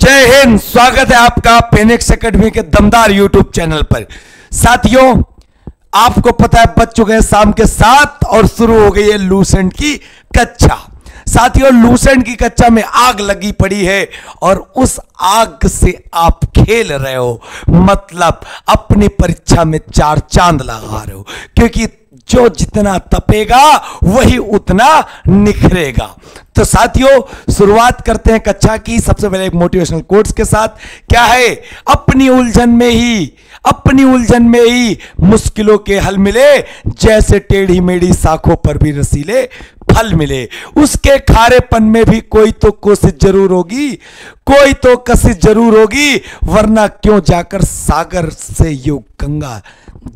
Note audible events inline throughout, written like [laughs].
जय हिंद, स्वागत है आपका पेनिक्स एकेडमी के दमदार यूट्यूब चैनल पर। साथियों, आपको पता है बच चुके हैं शाम के सात और शुरू हो गई है लूसेंट की कक्षा। साथियों लूसेंट की कक्षा में आग लगी पड़ी है और उस आग से आप खेल रहे हो। मतलब अपनी परीक्षा में चार चाँद लगा रहे हो, क्योंकि जो जितना तपेगा, वही उतना निखरेगा। तो साथियों, शुरुआत करते हैं कक्षा की। सबसे पहले एक मोटिवेशनल कोट्स के साथ। क्या है? अपनी उलझन में ही, अपनी उलझन में ही मुश्किलों के हल मिले। जैसे टेढ़ी मेढ़ी साखों पर भी रसीले फल मिले। उसके खारेपन में भी कोई तो कोशिश ज़रूर होगी, कोई तो कशिश ज़रूर होगी, वरना क्यों जाकर सागर से योग गंगा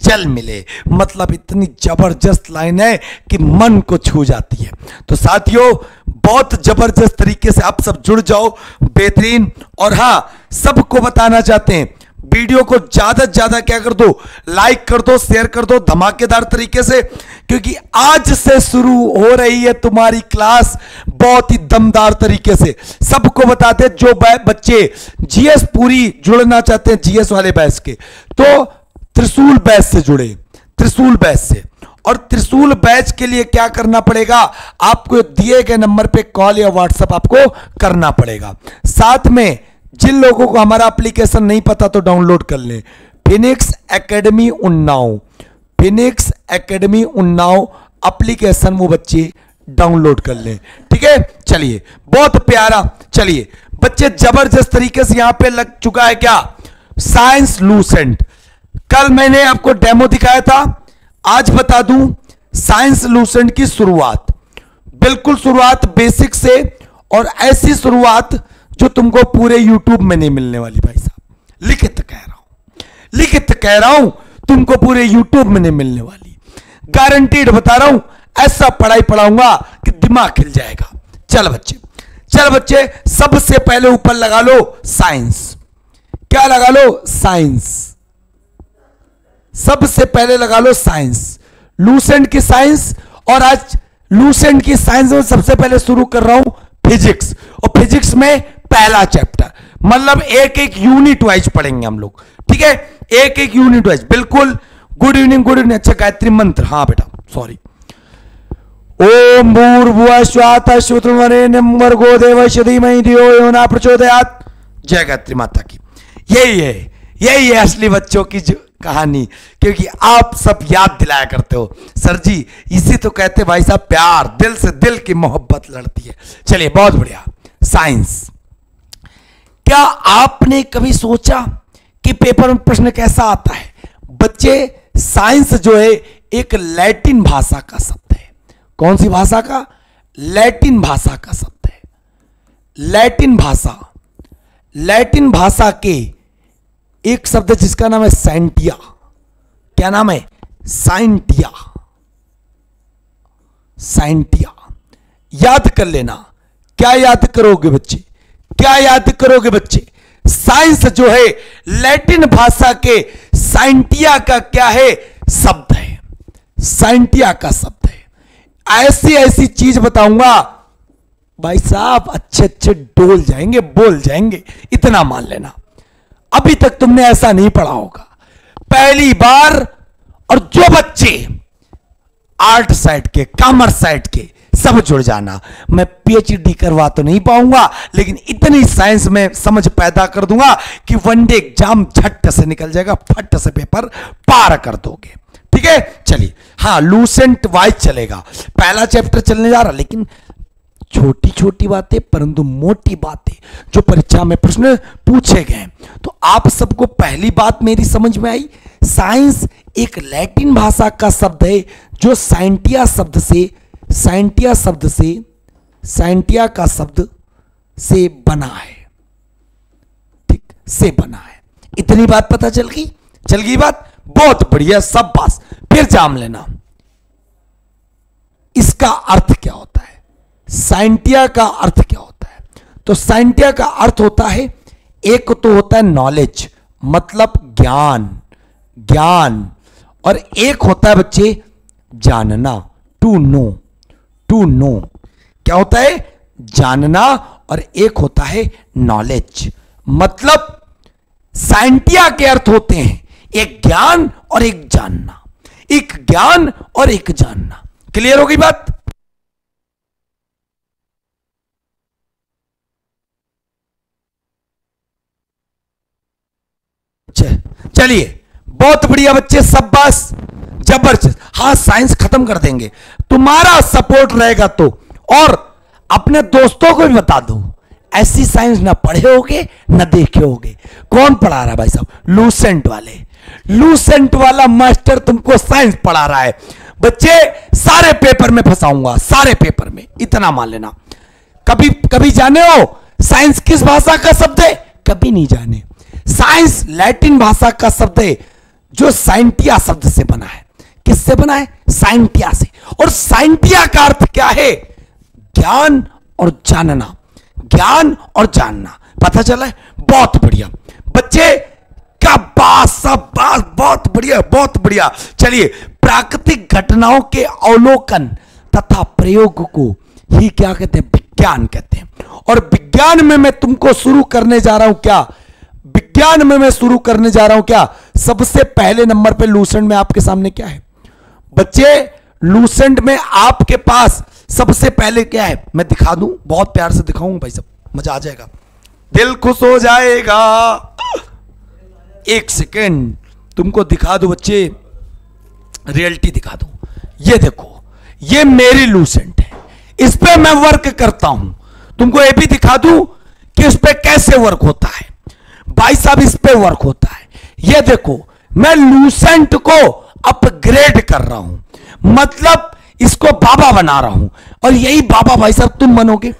जल मिले। मतलब इतनी ज़बरदस्त लाइन है कि मन को छू जाती है। तो साथियों, बहुत ज़बरदस्त तरीके से आप सब जुड़ जाओ, बेहतरीन। और हाँ, सबको बताना चाहते हैं, वीडियो को ज़्यादा से ज़्यादा क्या कर दो, लाइक कर दो, शेयर कर दो, धमाकेदार तरीके से, क्योंकि आज से शुरू हो रही है तुम्हारी क्लास बहुत ही दमदार तरीके से। सबको बताते जो बच्चे, जीएस पूरी जुड़ना चाहते हैं, जीएस वाले बैच के। तो त्रिशूल बैच से जुड़े, त्रिशूल बैच से। और त्रिशूल बैच के लिए क्या करना पड़ेगा? आपको दिए गए नंबर पे कॉल या व्हाट्सएप आपको करना पड़ेगा। साथ में जिन लोगों को हमारा एप्लीकेशन नहीं पता तो डाउनलोड कर लें। Phoenix academy Unnao. Phoenix academy Unnao application वो बच्चे डाउनलोड कर लें। ठीक है? चलिए, बहुत प्यारा। चलिए, बच्चे ज़बरदस्त तरीके से यहाँ पे लग चुका है क्या? साइंस लूसेंट कल मैंने आपको डेमो दिखाया था। आज बता दूँ, साइंस लूसेंट की शुरुआत। बिल्कुल शुरुआत बेसिक से और ऐसी शुरुआत जो तुमको पूरे यूट्यूब में नहीं मिलने वाली भाई साहब। लिखित कह रहा हूँ। लिखित कह रहा हूँ, तुमको पूरे यूट्यूब में नहीं मिलने वाली। गारंटीड बता रहा हूँ, ऐसा पढ़ाई पढ़ाऊँगा कि दिमाग खिल जाएगा। चल बच्चे चल बच्चे, सबसे पहले ऊपर लगा लो साइंस। क्या लगा लो? साइंस। सबसे पहले लगा लो साइंस। लूसेंट की साइंस, और आज लूसेंट की साइंस में सबसे पहले शुरू कर रहा हूँ फिजिक्स और फिजिक्स में पहला चैप्टर मतलब एक एक यूनिट वाइज पढ़ेंगे हम लोग। ठीक है? एक एक यूनिट वाइज बिल्कुल। गुड इवनिंग गुड इवनिंग अच्छा गायत्री मंत्र। हाँ बेटा सॉरी ओम भूर्भुव स्वात भर्गो देव प्रचोदयात। जय गायत्री माता की। यही है। यही है असली बच्चों की जो कहानी, क्योंकि आप सब याद दिलाया करते हो। सर जी, इसी तो कहते भाई साहब, प्यार, दिल से दिल की मोहब्बत लड़ती है। चलिए, बहुत बढ़िया। साइंस। क्या आपने कभी सोचा कि पेपर में प्रश्न कैसा आता है? बच्चे, साइंस जो है, एक लैटिन भाषा का शब्द है। कौन सी भाषा का? लैटिन भाषा का शब्द है। लैटिन भाषा। लैटिन भाषा के एक शब्द है जिसका नाम है साइंटिया क्या नाम है? साइंटिया साइंटिया याद कर लेना। क्या याद करोगे बच्चे? क्या याद करोगे बच्चे? साइंस जो है, लैटिन भाषा के साइंटिया का क्या है? शब्द है। साइंटिया का शब्द है। ऐसी ऐसी चीज़ बताऊँगा। भाई साहब अच्छे अच्छे डोल जाएँगे, बोल जाएँगे। इतना मान लेना। अभी तक तुमने ऐसा नहीं पढ़ा होगा। पहली बार और जो बच्चे आर्ट साइड के, कॉमर्स साइड के, सब जुड़ जाना। मैं पीएचडी करवा तो नहीं पाऊँगा, लेकिन इतनी साइंस में समझ पैदा कर दूँगा कि वनडे एग्ज़ाम झट से निकल जाएगा, फट से पेपर पार कर दोगे। ठीक है? चलिए। हाँ लूसेंट वाइज चलेगा। पहला चैप्टर चलने जा रहा, लेकिन छोटी छोटी बातें, परंतु मोटी बातें, जो परीक्षा में प्रश्न पूछे गए। तो आप सबको पहली बात मेरी समझ में आई, साइंस एक लैटिन भाषा का शब्द है, जो साइंटिया शब्द से, साइंटिया शब्द से, साइंटिया का शब्द से बना है। ठीक, से बना है। इतनी बात पता चल गई? चल गई बात? बहुत बढ़िया सब बात फिर जाम लेना। इसका अर्थ क्या होता है? साइंटिया का अर्थ क्या होता है? तो साइंटिया का अर्थ होता है, एक तो होता है नॉलेज मतलब ज्ञान ज्ञान। और एक होता है बच्चे, जानना टू नो टू नो क्या होता है? जानना। और एक होता है नॉलेज मतलब साइंटिया के अर्थ होते हैं, एक ज्ञान और एक जानना। एक ज्ञान और एक जानना। क्लियर होगी बात? चलिए, बहुत बढ़िया बच्चे सब बस ज़बरदस्त। हाँ साइंस खत्म कर देंगे। तुम्हारा सपोर्ट रहेगा तो। और अपने दोस्तों को भी बता दो, ऐसी साइंस ना पढ़े होगे, ना देखे होगे। कौन पढ़ा रहा है भाई साहब? लूसेंट वाले। लूसेंट वाला मास्टर तुमको साइंस पढ़ा रहा है। बच्चे, सारे पेपर में फंसाऊँगा, सारे पेपर में। इतना मान लेना। कभी कभी जाने हो? साइंस किस भाषा का शब्द है? कभी नहीं जाने। साइंस लैटिन भाषा का शब्द है, जो साइंटिया शब्द से बना है। किससे बना है? साइंटिया से। और साइंटिया का अर्थ क्या है? ज्ञान और जानना। ज्ञान और जानना। पता चला है? बहुत बढ़िया। बच्चे का बात, सब बहुत बढ़िया बहुत बढ़िया। चलिए, प्राकृतिक घटनाओं के अवलोकन तथा प्रयोग को ही क्या कहते हैं? विज्ञान कहते हैं। और विज्ञान में मैं तुमको शुरू करने जा रहा हूँ क्या? विज्ञान में मैं शुरू करने जा रहा हूँ क्या? सबसे पहले नंबर पे लूसेंट में आपके सामने क्या है? बच्चे, लूसेंट में आपके पास सबसे पहले क्या है? मैं दिखा दूँ, बहुत प्यार से दिखाऊँगा भाई सब मज़ा आ जाएगा। दिल खुश हो जाएगा। एक सेकेंड, तुमको दिखा दो बच्चे, रियलिटी दिखा दो। ये देखो, ये मेरी लूसेंट है, इस पर मैं वर्क करता हूँ। तुमको ये भी दिखा दूँ कि इस पर कैसे वर्क होता है। भाई साहब, इस पे वर्क होता है। ये देखो, मैं लूसेंट को अपग्रेड कर रहा हूँ। मतलब इसको बाबा बना रहा हूँ। और यही बाबा भाई साहब, तुम बनोगे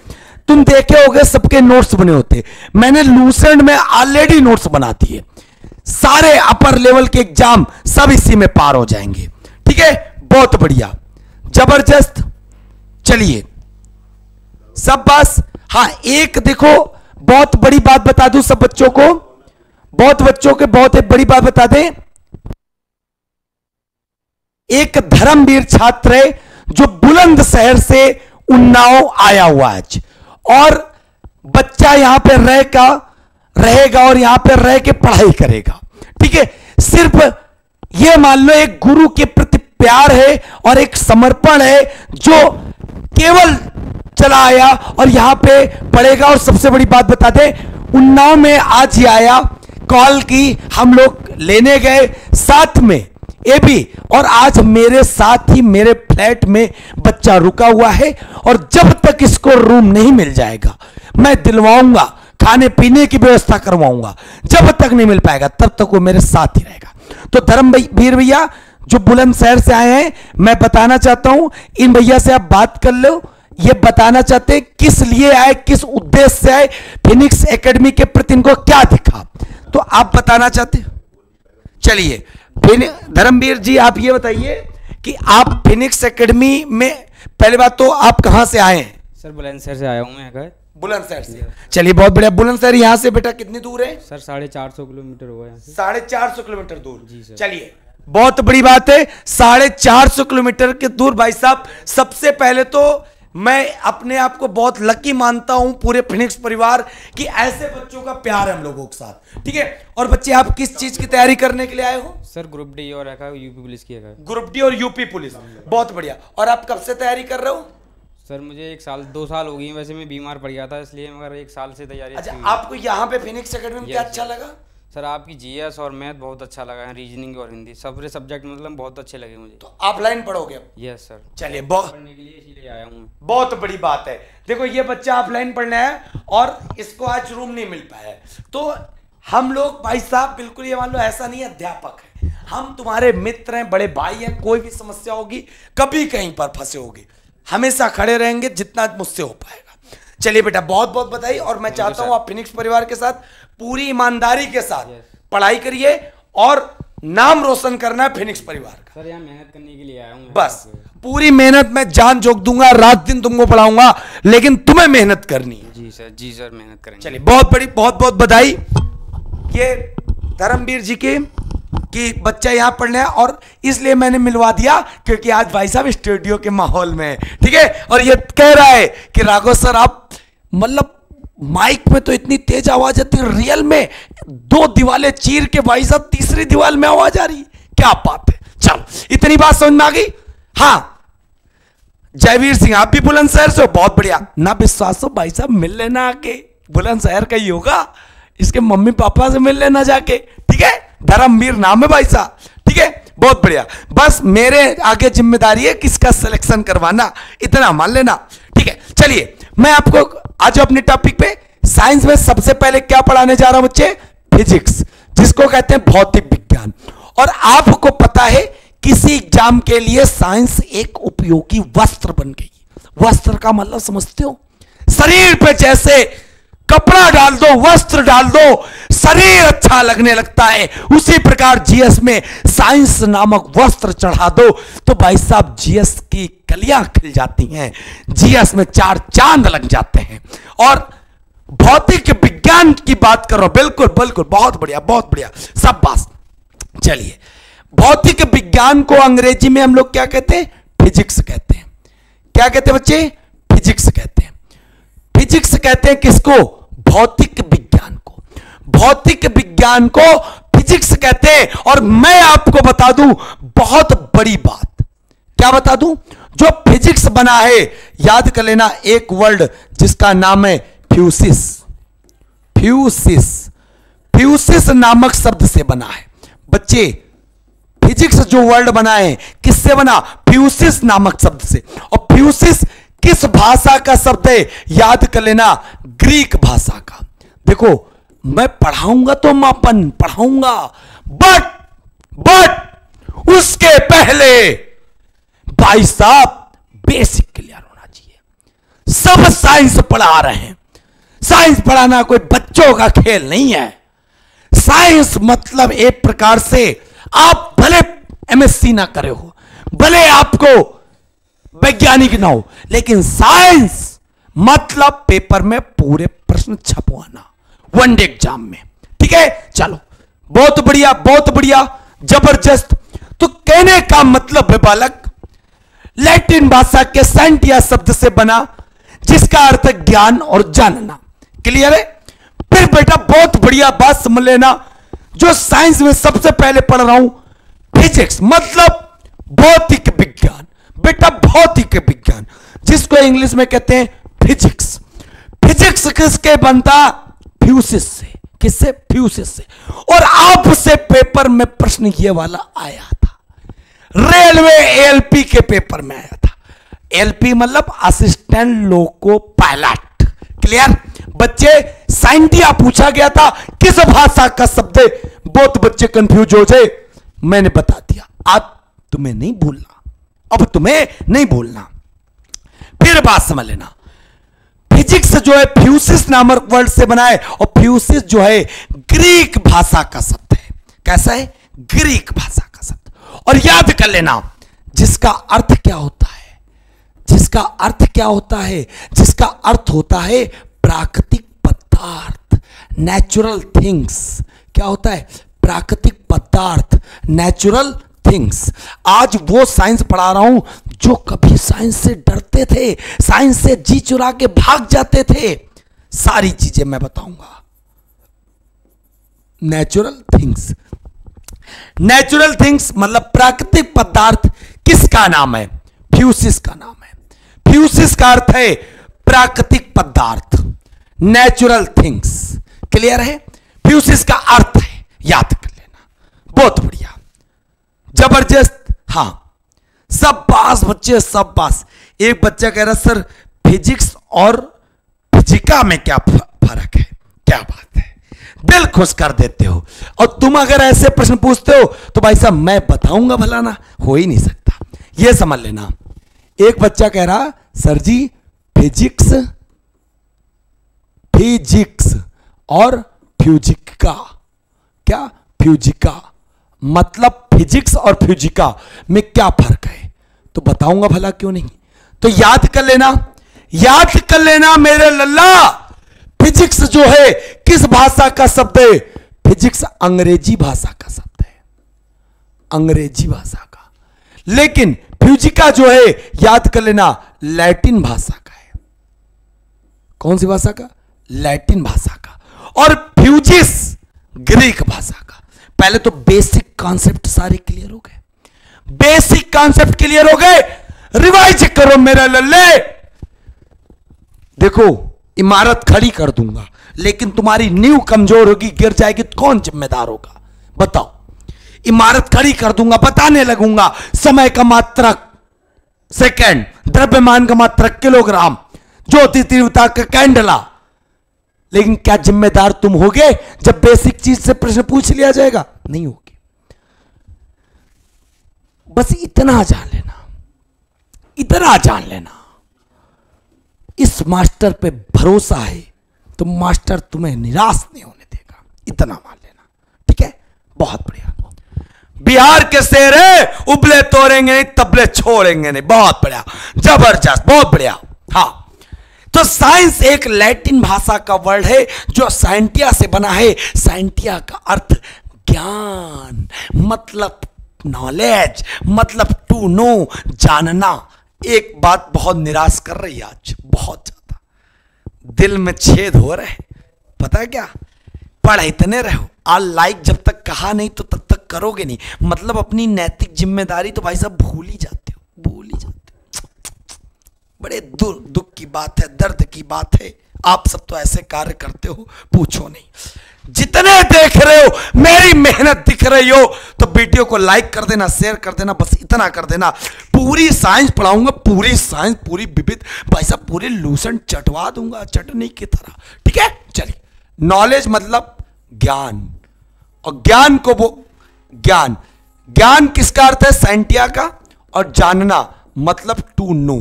तुम देखे होगे, सबके नोट्स बने होते। मैंने लूसेंट में ऑलरेडी नोट्स बना दिए। सारे अपर लेवल के एग्ज़ाम सब इसी में पार हो जाएँगे। ठीक है? बहुत बढ़िया। ज़बरदस्त। चलिए। सब बस हाँ एक देखो बहुत बड़ी बात बता दूँ सब बच्चों को। बहुत बच्चों के बहुत एक बड़ी बात बता दें। एक धर्मवीर छात्र है जो बुलंद शहर से उन्नाव आया हुआ आज। और बच्चा यहाँ पे रह का रहेगा और यहाँ पे रह के पढ़ाई करेगा। ठीक है? सिर्फ़ यह मान लो, एक गुरु के प्रति प्यार है और एक समर्पण है जो केवल चला आया और यहाँ पे पड़ेगा और सबसे बड़ी बात बता दे उन्नाव में आज ही आया, कॉल की, हम लोग लेने गए साथ में, ये भी, और आज मेरे साथ ही मेरे फ्लैट में बच्चा रुका हुआ है, और जब तक इसको रूम नहीं मिल जाएगा, मैं दिलवाऊँगा, खाने पीने की व्यवस्था करवाऊँगा, जब तक नहीं मिल पाएगा, तब तक वो मेरे साथ ही रहेगा। तो धर्म वीर भैया, जो बुलंद शहर से आए हैं, मैं बताना चाहता हूँ, इन भैया से आप बात कर लो ये बताना चाहते हैं किस लिए आए किस उद्देश्य से आए फिनिक्स एकेडमी के प्रति इनको क्या दिखा? तो आप बताना चाहते चलिए धर्मवीर जी आप ये बताइए कि आप फिनिक्स एकेडमी में पहली बात तो आप कहाँ से आए हैं? सर बुलंदशहर से आया हूँ मैं बुलंदशहर से। चलिए बहुत बढ़िया। बुलंदशहर यहाँ से बेटा कितनी दूर है? सर साढ़े चार सौ किलोमीटर यहाँ से। साढ़े चार सौ किलोमीटर दूर। जी सर। चलिए बहुत बड़ी बात है साढ़े चार सौ किलोमीटर के दूर भाई साहब सबसे पहले तो मैं अपने आप को बहुत लकी मानता हूँ पूरे फिनिक्स परिवार कि ऐसे बच्चों का प्यार है हम लोगों के साथ। ठीक है? और बच्चे आप किस चीज़ की तैयारी करने के लिए आए हो? सर ग्रुप डी और यूपी पुलिस की ग्रुप डी और यूपी पुलिस। बहुत बढ़िया। और आप कब से तैयारी कर रहे हो? सर मुझे एक साल दो साल हो गई वैसे मैं बीमार पड़ गया था इसलिए मगर एक साल से तैयारी अच्छा आपको यहाँ पे फिनिक्स अकेडमी में क्या अच्छा लगा? सर आपकी जीएस और मैथ बहुत अच्छा लगा है रीजनिंग और हिंदी सबरे सब्जेक्ट मतलब बहुत अच्छे लगे मुझे। तो आप लाइन पढ़ोगे यस सर चलिए बहुत पढ़ने के लिए इसीलिए आया हूँ बहुत बड़ी बात है। देखो ये बच्चा आप लाइन पढ़ने है और इसको आज रूम नहीं मिल पाया है। तो हम लोग भाई साहब बिल्कुल ये मान लो ऐसा नहीं अध्यापक है। हम तुम्हारे मित्र हैं बड़े भाई हैं कोई भी समस्या होगी कभी कहीं पर फंसे होगी। हमेशा खड़े रहेंगे जितना मुझसे हो पाएगा चलिए बेटा बहुत बहुत बधाई और मैं चाहता हूँ आप फिनिक्स परिवार के साथ पूरी ईमानदारी के साथ पढ़ाई करिए और नाम रोशन करना है फिनिक्स परिवार का। सर यहाँ मेहनत करने के लिए आया हूँ बस पूरी मेहनत मैं जान जोक दूँगा रात दिन तुमको पढ़ाऊँगा लेकिन तुम्हें मेहनत करनी है। जी सर जी सर मेहनत करेंगे। चलिए बहुत बड़ी बहुत बहुत बधाई। ये धर्मवीर जी के कि बच्चा यहाँ पढ़ने है और इसलिए मैंने मिलवा दिया क्योंकि आज भाई साहब स्टूडियो के माहौल में ठीक है? और ये कह रहा है कि राघव सर, आप मतलब माइक में तो इतनी तेज आवाज़ आती है रियल में दो दीवारें चीर के भाई साहब, तीसरी दीवार में आवाज़ आ रही क्या बात है। चलो, इतनी बात समझ में आ गई? हाँ। जयवीर सिंह, आप भी बुलंदशहर से हो? बहुत बढ़िया। ना विश्वास हो भाई साहब, मिल लेना आके। बुलंदशहर का ही होगा। इसके मम्मी पापा से मिल लेना जाके, ठीक है? धर्मवीर नाम है भाई साहब। ठीक है? बहुत बढ़िया। बस मेरे आगे ज़िम्मेदारी है किसका सिलेक्शन करवाना, इतना मान लेना। ठीक है? चलिए, मैं आपको आज अपने टॉपिक पे साइंस में सबसे पहले क्या पढ़ाने जा रहा हूँ बच्चे? फिजिक्स जिसको कहते हैं भौतिक विज्ञान। और आपको पता है किसी एग्ज़ाम के लिए साइंस एक उपयोगी वस्त्र बन गई। वस्त्र का मतलब समझते हो? शरीर पे जैसे कपड़ा डाल दो, वस्त्र डाल दो शरीर अच्छा लगने लगता है। उसी प्रकार जीएस में साइंस नामक वस्त्र चढ़ा दो तो भाई साहब जीएस की कलियाँ खिल जाती हैं। जीएस में चार चाँद लग जाते हैं। और भौतिक विज्ञान की बात करो, बिल्कुल बिल्कुल, बहुत बढ़िया बहुत बढ़िया, सब बात। चलिए, भौतिक विज्ञान को अंग्रेज़ी में हम लोग क्या कहते हैं? फिजिक्स कहते हैं। क्या कहते हैं बच्चे? फिजिक्स कहते हैं। फिजिक्स कहते हैं किसको? भौतिक विज्ञान भौतिक विज्ञान को फिजिक्स कहते हैं। और मैं आपको बता दूँ, बहुत बड़ी बात। क्या बता दूँ? जो फिजिक्स बना है, याद कर लेना एक वर्ड जिसका नाम है फ्यूसिस फ्यूसिस फ्यूसिस नामक शब्द से बना है। बच्चे फिजिक्स जो वर्ड बना है, किससे बना? फ्यूसिस नामक शब्द से। और फ्यूसिस किस भाषा का शब्द है? याद कर लेना ग्रीक भाषा का। देखो मैं पढ़ाऊँगा तो मापन, पढ़ाऊँगा। बट बट उसके पहले भाई साहब बेसिक क्लियर होना चाहिए। सब साइंस पढ़ा रहे हैं। साइंस पढ़ाना कोई बच्चों का खेल नहीं है। साइंस मतलब एक प्रकार से आप भले एमएससी ना करे हो, भले आपको वैज्ञानिक ना हो, लेकिन साइंस मतलब पेपर में पूरे प्रश्न छपवाना। वनडे एग्ज़ाम में। ठीक है? चलो। बहुत बढ़िया बहुत बढ़िया। ज़बरदस्त। तो कहने का मतलब है, बालक, लैटिन भाषा के सेंट या शब्द से बना, जिसका अर्थ ज्ञान और जानना। क्लियर है? फिर बेटा, बहुत बढ़िया बात समझ लेना। जो साइंस में सबसे पहले पढ़ रहा हूँ, फिजिक्स। मतलब भौतिक विज्ञान। बेटा भौतिक विज्ञान। जिसको इंग्लिश में कहते हैं फिजिक्स। फिजिक्स किसके बनता? फ्यूसिस से, किससे? फ्यूसिस से। और आपसे पेपर में प्रश्न ये वाला आया था। रेलवे एलपी के पेपर में आया था। एलपी मतलब असिस्टेंट लोको पायलट क्लियर बच्चे साइंटिया पूछा गया था, किस भाषा का शब्द है? बहुत बच्चे कंफ्यूज हो जाए। मैंने बता दिया, अब तुम्हें नहीं बोलना अब तुम्हें नहीं बोलना फिर बात समझ लेना। फिजिक्स जो है फ्यूसिस नामक वर्ड से बना है और फ्यूसिस जो है ग्रीक भाषा का शब्द है। कैसा है? ग्रीक भाषा का शब्द। और याद कर लेना, जिसका अर्थ क्या होता है, जिसका अर्थ क्या होता है, जिसका अर्थ होता है प्राकृतिक पदार्थ नेचुरल थिंग्स क्या होता है? प्राकृतिक पदार्थ नेचुरल थिंग्स आज वो साइंस पढ़ा रहा हूँ जो कभी साइंस से डरते थे, साइंस से जी चुरा के भाग जाते थे, सारी चीज़ें मैं बताऊँगा। नेचुरल थिंग्स नेचुरल थिंग्स मतलब प्राकृतिक पदार्थ किसका नाम है? फ्यूसिस का नाम है। फ्यूसिस का अर्थ है प्राकृतिक पदार्थ। नेचुरल थिंग्स क्लियर है? फ्यूसिस का अर्थ है। याद कर लेना। बहुत बढ़िया। ज़बरदस्त। हाँ। सब पास, बच्चे सब पास। एक बच्चा कह रहा, सर फिजिक्स और फिजिका में क्या फ़र्क है? क्या बात है? दिल खुश कर देते हो। और तुम अगर ऐसे प्रश्न पूछते हो तो भाई साहब, मैं बताऊँगा भला ना हो ही नहीं सकता। यह समझ लेना। एक बच्चा कह रहा, सर जी फिजिक्स फिजिक्स और फ्यूजिका क्या? फ्यूजिका मतलब फिजिक्स और फ्यूजिका में क्या फ़र्क है? तो बताऊँगा भला क्यों नहीं? तो याद कर लेना, याद कर लेना मेरे लल्ला। फिजिक्स जो है, किस भाषा का शब्द है? फिजिक्स अंग्रेज़ी भाषा का शब्द है। अंग्रेज़ी भाषा का। लेकिन फ्यूजिका जो है, याद कर लेना, लैटिन भाषा का है। कौन सी भाषा का? लैटिन भाषा का। और फ्यूजिस, ग्रीक भाषा का। पहले तो बेसिक कॉन्सेप्ट सारे क्लियर हो गए। बेसिक कॉन्सेप्ट क्लियर हो गए। रिवाइज करो मेरा लल्ले। देखो, इमारत खड़ी कर दूँगा, लेकिन तुम्हारी नींव कमज़ोर होगी, गिर जाएगी तो कौन जिम्मेदार होगा? बताओ। इमारत खड़ी कर दूँगा, बताने लगूँगा, समय का मात्रक सेकेंड, द्रव्यमान का मात्रक किलोग्राम, ज्योति तीव्रता का कैंडला। लेकिन क्या जिम्मेदार तुम होगे? जब बेसिक चीज़ से प्रश्न पूछ लिया जाएगा, नहीं होगी। बस इतना जान लेना। इतना जान लेना। इस मास्टर पे भरोसा है तो मास्टर तुम्हें निराश नहीं होने देगा। इतना मान लेना। ठीक है? बहुत बढ़िया। बिहार के शेर उबले तोड़ेंगे नहीं, तबले छोड़ेंगे नहीं। बहुत बढ़िया। ज़बरदस्त। बहुत बढ़िया। हाँ। तो साइंस एक लैटिन भाषा का वर्ड है, जो साइंटिया से बना है। साइंटिया का अर्थ ज्ञान मतलब नॉलेज मतलब टू नो जानना। एक बात बहुत निराश कर रही है आज, बहुत ज़्यादा। दिल में छेद हो रहे पता है क्या? पढ़ इतने रहो। आ लाइक जब तक कहा नहीं तो तब तक करोगे नहीं। मतलब अपनी नैतिक ज़िम्मेदारी तो भाई साहब भूल ही जाते हो। भूल ही जाते हो। बड़े दुख की बात है, दर्द की बात है। आप सब तो ऐसे कार्य करते हो, पूछो नहीं। जितने देख रहे हो, मेरी मेहनत दिख रही हो तो वीडियो को लाइक कर देना शेयर कर देना, बस इतना कर देना। पूरी साइंस पढ़ाऊँगा, पूरी साइंस पूरी विविध, भाई साहब, पूरी लूसन चटवा दूँगा, चटनी की तरह। ठीक है? चलिए नॉलेज मतलब ज्ञान। और ज्ञान को वो, ज्ञान। ज्ञान किसका अर्थ है? साइंटिया का। और जानना मतलब टू नो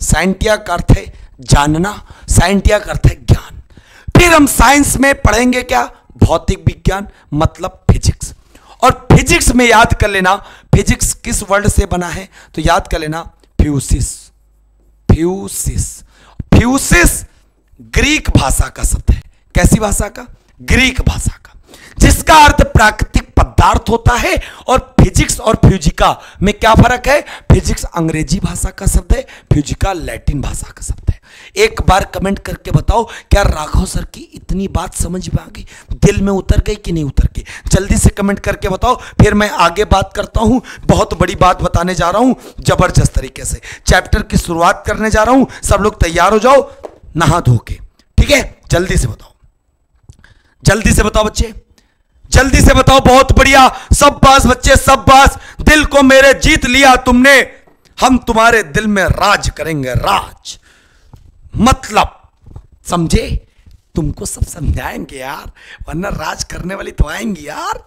साइंटिया का अर्थ है जानना। साइंटिया का अर्थ है ज्ञान। फिर हम साइंस में पढ़ेंगे क्या? भौतिक विज्ञान मतलब फिजिक्स। और फिजिक्स में याद कर लेना, फिजिक्स किस वर्ड से बना है? तो याद कर लेना, फ्यूसिस। फ्यूसिस। फ्यूसिस ग्रीक भाषा का शब्द है। कैसी भाषा का? ग्रीक भाषा का। जिसका अर्थ प्राकृतिक पदार्थ होता है और फिजिक्स और फ्यूजिका में क्या फ़र्क है? फिजिक्स अंग्रेज़ी भाषा का शब्द है, फ्यूजिका लैटिन भाषा का शब्द एक बार कमेंट करके बताओ, क्या राघव सर की इतनी बात समझ में आ गई? दिल में उतर गई कि नहीं उतर गई जल्दी से कमेंट करके बताओ, फिर मैं आगे बात करता हूँ, बहुत बड़ी बात बताने जा रहा हूँ, ज़बरदस्त तरीके से। चैप्टर की शुरुआत करने जा रहा हूँ, सब लोग तैयार हो जाओ, नहा धो के। ठीक है? जल्दी से बताओ। जल्दी से बताओ बच्चे। जल्दी से बताओ, बहुत बढ़िया। सब बास बच्चे, सब बास। दिल को मेरे जीत लिया तुमने। हम तुम्हारे दिल में राज करेंगे, राज। मतलब। समझे? तुमको सब समझाएँगे यार, वरना राज करने वाली तो आएँगी यार।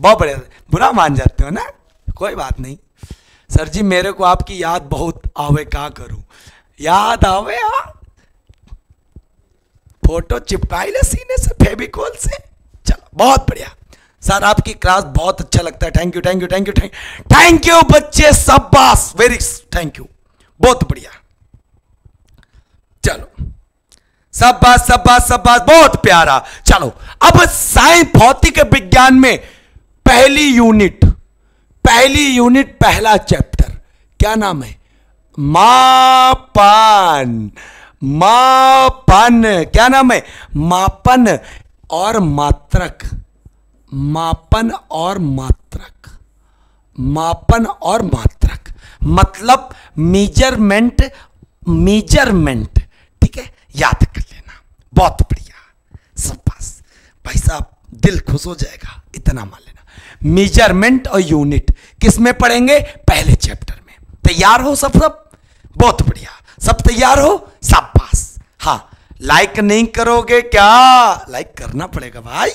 बहुत बढ़िया। बुरा मान जाते हो ना? कोई बात नहीं। सर जी, मेरे को आपकी याद बहुत आवे, क्या करूँ? याद आवे यार फ़ोटो चिपकाई ले सीने से फेबिकोल से। चलो, बहुत बढ़िया। सर, आपकी क्लास बहुत अच्छा लगता है। Thank you thank you thank you thank thank you बच्चे सब बास वेरी थैंक यू बहुत बढ़िया। चलो। सब बात सब बात सब बात बहुत प्यारा। चलो, अब साइंस भौतिक विज्ञान में पहली यूनिट पहली यूनिट, पहला चैप्टर। क्या नाम है? मापन मापन। क्या नाम है? मापन और मात्रक। मापन और मात्रक। मापन और मात्रक। मतलब मेज़रमेंट मेज़रमेंट याद कर लेना। बहुत बढ़िया। सब पास भाई साहब, दिल खुश हो जाएगा, इतना मान लेना। मेज़रमेंट और यूनिट किसमें पढ़ेंगे? पहले चैप्टर में। तैयार हो सब सब? बहुत बढ़िया। सब तैयार हो? सब पास हाँ लाइक नहीं करोगे क्या? लाइक करना पड़ेगा भाई।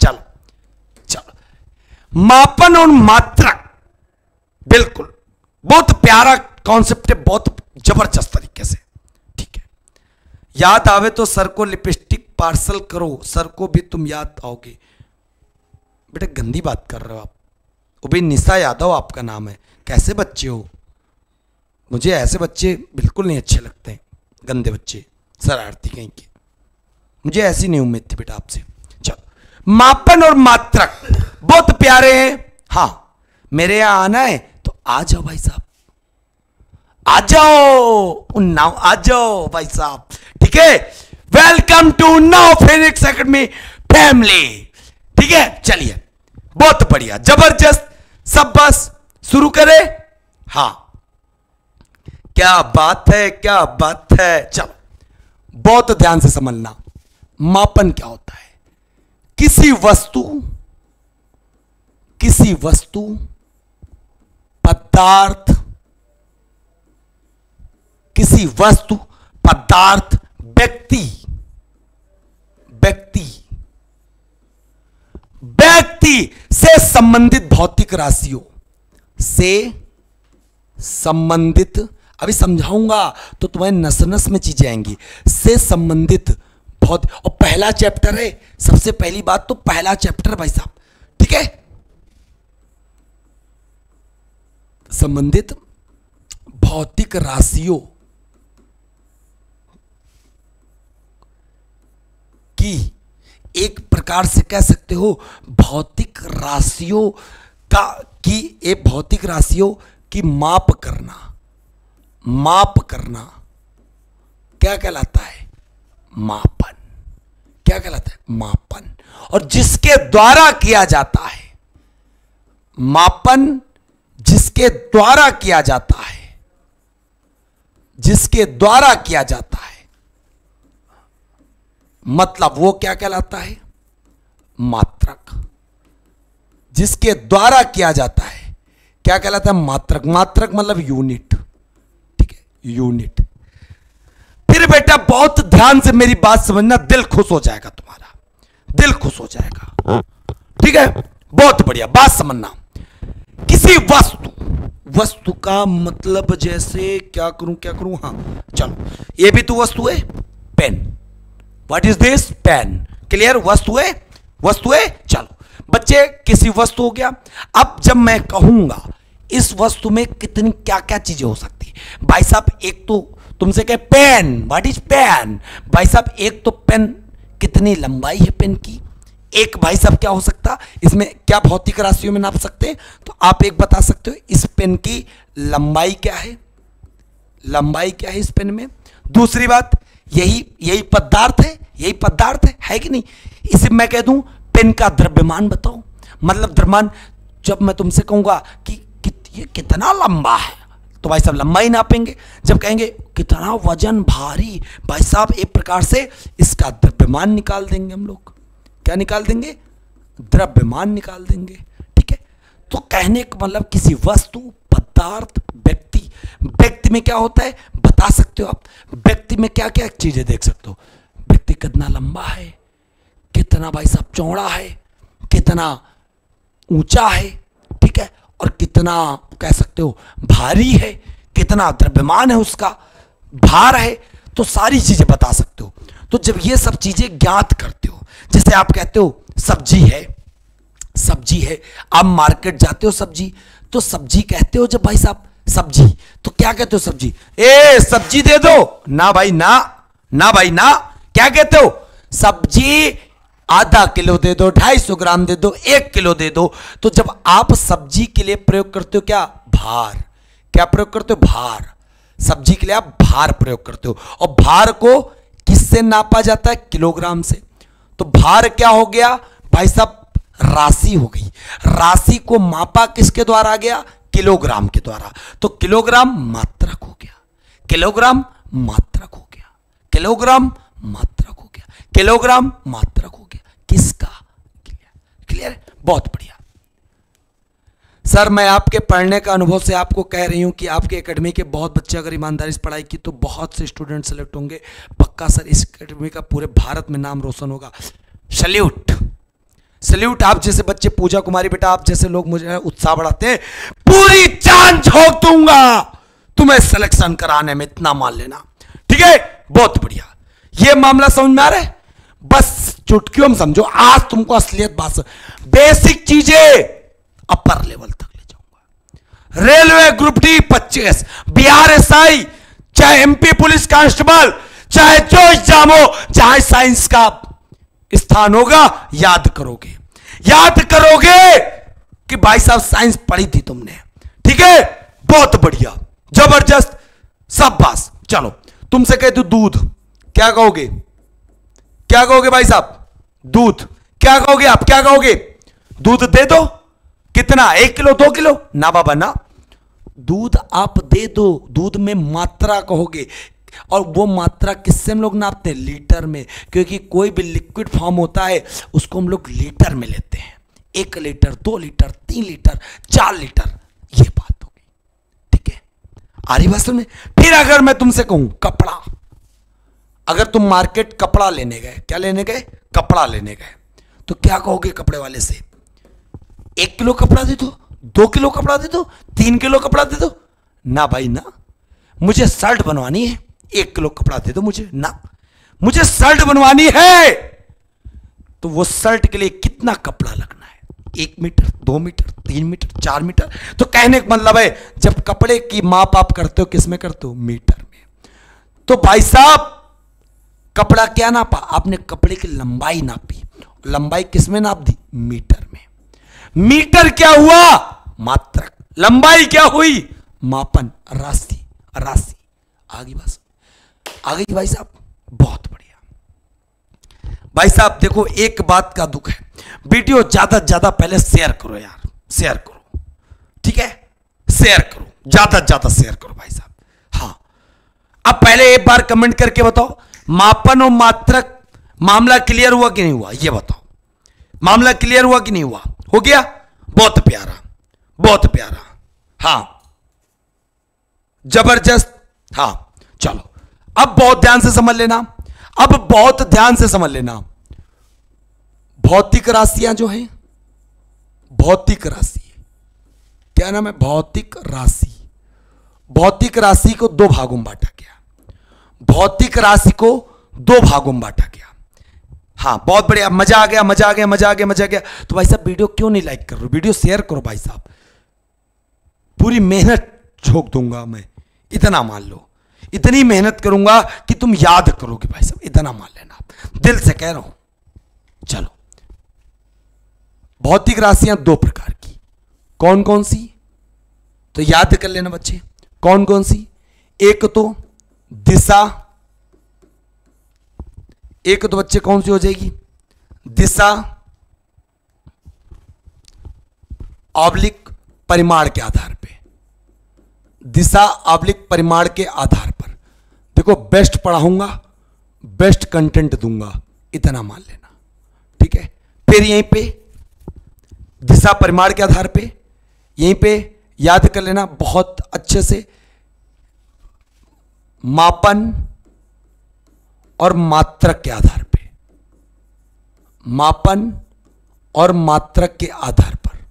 चलो चलो। मापन और मात्रक बिल्कुल। बहुत प्यारा कॉन्सेप्ट है, बहुत ज़बरदस्त तरीके से। याद आवे तो सर को लिपस्टिक पार्सल करो, सर को भी तुम याद आओगे। बेटा, गंदी बात कर रहे हो आप। वो भी निशा यादव आपका नाम है। कैसे बच्चे हो? मुझे ऐसे बच्चे बिल्कुल नहीं अच्छे लगते हैं। गंदे बच्चे, शरारती कहीं के। मुझे ऐसी नहीं उम्मीद थी बेटा आपसे। चलो। मापन और मात्रक, बहुत प्यारे हैं। हाँ मेरे यहाँ आना है तो आ जाओ भाई साहब। आ जाओ। उन्नाव आ जाओ भाई साहब। ठीक है? Welcome to now Phoenix Academy family ठीक है? चलिए। बहुत बढ़िया। ज़बरदस्त। सब बस शुरू करें। हाँ। क्या बात है, क्या बात है। चलो। बहुत ध्यान से समझना। मापन क्या होता है? किसी वस्तु किसी वस्तु, पदार्थ किसी वस्तु, पदार्थ, व्यक्ति व्यक्ति व्यक्ति से संबंधित भौतिक राशियों से संबंधित, अभी समझाऊँगा तो तुम्हें नस नस में चीज़ें आएँगी, से संबंधित बहुत और पहला चैप्टर है, सबसे पहली बात तो पहला चैप्टर भाई साहब, ठीक है? संबंधित भौतिक राशियों की एक प्रकार से कह सकते हो, भौतिक राशियों का, की एक भौतिक राशियों की माप करना। माप करना। क्या कहलाता है? मापन। क्या कहलाता है? मापन। और जिसके द्वारा किया जाता है, मापन जिसके द्वारा किया जाता है, जिसके द्वारा किया जाता है मतलब वो क्या कहलाता है? मात्रक। जिसके द्वारा किया जाता है। क्या कहलाता है? मात्रक। मात्रक मतलब यूनिट। ठीक है? यूनिट। फिर बेटा बहुत ध्यान से मेरी बात समझना, दिल खुश हो जाएगा तुम्हारा। दिल खुश हो जाएगा। ठीक है? बहुत बढ़िया। बात समझना। किसी वस्तु वस्तु का मतलब जैसे, क्या करूँ क्या करूँ? हाँ चलो। ये भी तो वस्तु है। Pen. What is this pen clear वस्तु चलो। बच्चे, किसी वस्तु हो गया। अब जब मैं कहूँगा, इस वस्तु में कितनी क्या क्या चीज़ें हो सकती है? भाई साहब, एक तो तुमसे कहे पेन व्हाट इज़ पेन भाई साहब, एक तो पेन कितनी लंबाई है पेन की? एक भाई साहब, क्या हो सकता? इसमें क्या भौतिक राशियों में नाप सकते हैं? तो आप एक बता सकते हो, इस पेन की लंबाई क्या है? लंबाई क्या है इस पेन में? दूसरी बात, यही यही पदार्थ है। यही पदार्थ है है कि नहीं? इसे मैं कह दूँ पेन का द्रव्यमान बताओ। मतलब द्रव्यमान जब मैं तुमसे कहूँगा कि, कि ये कितना लंबा है तो भाई साहब लंबाई नापेंगे। जब कहेंगे कितना वज़न भारी भाई साहब एक प्रकार से इसका द्रव्यमान निकाल देंगे हम लोग। क्या निकाल देंगे? द्रव्यमान निकाल देंगे ठीक है? तो कहने का मतलब किसी वस्तु पदार्थ व्यक्ति व्यक्ति में क्या होता है? बता सकते हो आप। व्यक्ति में क्या क्या चीज़ें देख सकते हो। कितना लंबा है, कितना भाई साहब चौड़ा है, कितना ऊँचा है, ठीक है? और कितना, कह सकते हो, भारी है, कितना द्रव्यमान है उसका, भार है तो सारी चीज़ें बता सकते हो। तो जब ये सब चीज़ें ज्ञात करते हो, जैसे आप कहते हो, सब्ज़ी है सब्ज़ी है, आप मार्केट जाते हो सब्ज़ी तो सब्ज़ी कहते हो जब भाई साहब, सब्ज़ी तो क्या कहते हो सब्ज़ी? ए, सब्ज़ी दे दो। ना भाई ना ना भाई ना क्या कहते हो? सब्ज़ी आधा किलो दे दो, ढाई सौ ग्राम दे दो, एक किलो दे दो। तो जब आप सब्ज़ी के लिए प्रयोग करते हो क्या? भार। क्या प्रयोग करते हो? भार। सब्ज़ी के लिए आप भार प्रयोग करते हो। और भार को किससे नापा जाता है? किलोग्राम से। तो भार क्या हो गया? भाई साहब, राशि हो गई। राशि को मापा किसके द्वारा गया? किलोग्राम के द्वारा। तो किलोग्राम मात्रक हो गया। किलोग्राम मात्रक हो गया। किलोग्राम मात्रक हो गया किलोग्राम मात्रक हो गया किसका? क्लियर। बहुत बढ़िया। सर, मैं आपके पढ़ने का अनुभव से आपको कह रही हूँ कि आपके एकेडमी के बहुत बच्चे, अगर ईमानदारी से पढ़ाई की तो बहुत से स्टूडेंट सेलेक्ट होंगे। पक्का सर, इस एकेडमी का पूरे भारत में नाम रोशन होगा। सल्यूट सल्यूट आप जैसे बच्चे, पूजा कुमारी बेटा, आप जैसे लोग मुझे उत्साह बढ़ाते हैं, पूरी जान झोंक दूँगा। तुम्हें सिलेक्शन कराने में इतना मान लेना। ठीक है? बहुत बढ़िया। ये मामला समझ में आ रहा है? बस चुटकियों में समझो, आज तुमको असलियत बात बेसिक चीज़ें अपर लेवल तक ले जाऊँगा। रेलवे ग्रुप डी पच्चीस बिहार एसआई चाहे एमपी पुलिस कांस्टेबल, चाहे जो एग्ज़ाम हो चाहे साइंस का स्थान होगा, याद करोगे। याद करोगे कि भाई साहब साइंस पढ़ी थी तुमने। ठीक है? बहुत बढ़िया, ज़बरदस्त सब बास चलो, तुमसे कह दो दूध। क्या कहोगे? क्या कहोगे भाई साहब? दूध। क्या कहोगे आप? क्या कहोगे? दूध दे दो। कितना? एक किलो, दो किलो? ना बाबा, ना। दूध आप दे दो। दूध में मात्रा कहोगे। और वो मात्रा किससे हम लोग नापते हैं? लीटर में। क्योंकि कोई भी लिक्विड फॉर्म होता है, उसको हम लोग लीटर में लेते हैं। एक लीटर, दो लीटर, तीन लीटर, चार लीटर। ये बात होगी ठीक है? आ रही बात समझ फिर अगर मैं तुमसे कहूँ, कपड़ा। अगर तुम मार्केट कपड़ा लेने गए, क्या लेने गए? कपड़ा लेने गए। तो क्या कहोगे कपड़े वाले से? एक किलो कपड़ा दे दो दो किलो कपड़ा दे दो, तीन किलो कपड़ा दे दो। ना भाई, ना। मुझे शर्ट बनवानी है। एक किलो कपड़ा दे दो मुझे, ना। मुझे शर्ट बनवानी है। तो वो शर्ट के लिए कितना कपड़ा लगना है? एक मीटर, दो मीटर, तीन मीटर, चार मीटर? तो कहने का मतलब है, जब कपड़े की माप आप करते हो, किसमें करते हो? मीटर में। तो भाई साहब कपड़ा क्या नापा? आपने कपड़े की लंबाई नापी। लंबाई किसमें नाप? दी मीटर में। मीटर क्या हुआ? मात्रक। लंबाई क्या हुई? मापन। राशि। राशि। आगे बस। आ गई भाई साहब, बहुत बढ़िया। भाई साहब, देखो, एक बात का दुख है। वीडियो ज़्यादा ज़्यादा पहले शेयर करो यार। शेयर करो। ठीक है? शेयर करो। ज़्यादा ज़्यादा शेयर करो भाई साहब। हाँ। अब पहले एक बार कमेंट करके बताओ। मापन और मात्रक मामला क्लियर हुआ कि नहीं हुआ? ये बताओ। मामला क्लियर हुआ कि नहीं हुआ? हो गया? बहुत प्यारा बहुत प्यारा। हाँ। ज़बरदस्त। हाँ, चलो। अब बहुत ध्यान से समझ लेना। अब बहुत ध्यान से समझ लेना। भौतिक राशियाँ जो हैं, भौतिक राशि। क्या नाम है? भौतिक राशि। भौतिक राशि को दो भागों में बांटा भौतिक राशि को दो भागों में बांटा गया। हाँ बहुत बढ़िया, मज़ा आ गया, मज़ा आ गया, मज़ा आ गया, मज़ा आ गया। तो भाई साहब, वीडियो क्यों नहीं लाइक कर वीडियो शेयर करो भाई साहब। पूरी मेहनत झोंक दूँगा मैं। इतना मान लो। इतनी मेहनत करूँगा कि तुम याद करोगे भाई साहब। इतना मान लेना। आप दिल से कह रहा हूँ। चलो। भौतिक राशियाँ दो प्रकार की। कौन कौन सी? तो याद कर लेना बच्चे। कौन कौन सी? एक तो दिशा। एक तो बच्चे कौन सी हो जाएगी? दिशा। ऑब्लिक परिमाण के आधार पे। दिशा ऑब्लिक परिमाण के आधार पर। देखो बेस्ट पढ़ाऊँगा बेस्ट कंटेंट दूँगा, इतना मान लेना। ठीक है? फिर यहीं पे, दिशा परिमाण के आधार पे, यहीं पे याद कर लेना बहुत अच्छे से। मापन और मात्रक के आधार पे। मापन और मात्रक के आधार पर।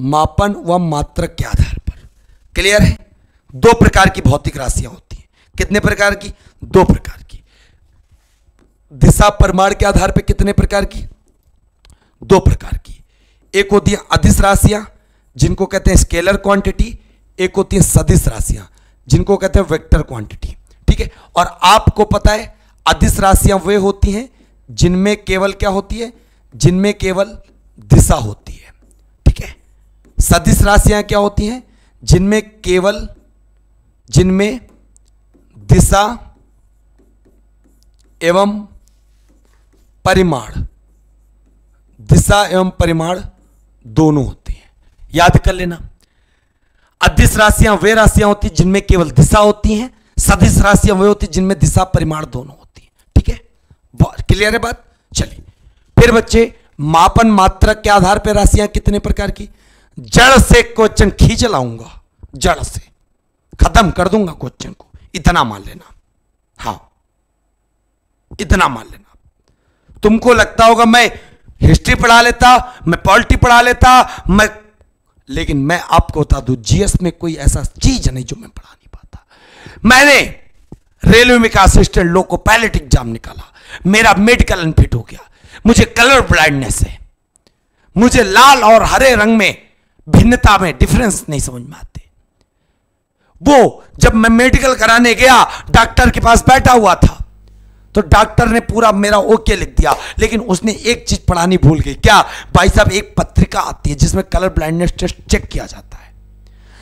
मापन व मात्रक के आधार पर। क्लियर है? दो प्रकार की भौतिक राशियाँ होती हैं। कितने प्रकार की? दो प्रकार की। दिशा परिमाण के आधार पर कितने प्रकार की? दो प्रकार की। एक होती है अधिस राशियाँ, जिनको कहते हैं स्केलर क्वांटिटी। एक होती है सदिश राशियाँ। जिनको कहते हैं वेक्टर क्वांटिटी, ठीक है? और आपको पता है अधिस राशियाँ वे होती हैं, जिनमें केवल क्या होती है? जिनमें केवल दिशा होती है, ठीक है? सदिश राशियाँ क्या होती हैं? जिनमें केवल, जिनमें दिशा एवं परिमाण, दिशा एवं परिमाण दोनों होते हैं। याद कर लेना। अदिश राशियाँ, वे राशियाँ होती जिनमें केवल दिशा होती हैं, सदिश राशियाँ वे होती जिनमें दिशा परिमाण दोनों होती हैं। ठीक है? क्लियर है बात? चलिए। फिर बच्चे, मापन मात्रक के आधार पर राशियाँ कितने प्रकार की? जड़ से क्वेश्चन खींच लाऊँगा। जड़ से। खत्म कर दूँगा क्वेश्चन को। इतना मान लेना। हाँ। इतना मान लेना। तुमको लगता होगा, मैं हिस्ट्री पढ़ा लेता, मैं पॉलिटी पढ़ा लेता, मैं लेकिन मैं आपको बता दूँ जीएस में कोई ऐसा चीज़ नहीं जो मैं पढ़ा नहीं पाता। मैंने रेलवे में का असिस्टेंट लोग को पायलट एग्ज़ाम निकाला। मेरा मेडिकल अनफिट हो गया। मुझे कलर ब्लाइंडनेस है। मुझे लाल और हरे रंग में भिन्नता में डिफरेंस नहीं समझ में आते। वो जब मैं मेडिकल कराने गया डॉक्टर के पास बैठा हुआ था। तो डॉक्टर ने पूरा मेरा ओके लिख दिया, लेकिन उसने एक चीज़ पढ़ानी भूल गई। क्या? भाई साहब, एक पत्रिका आती है जिसमें कलर ब्लाइंडनेस टेस्ट चेक किया जाता है।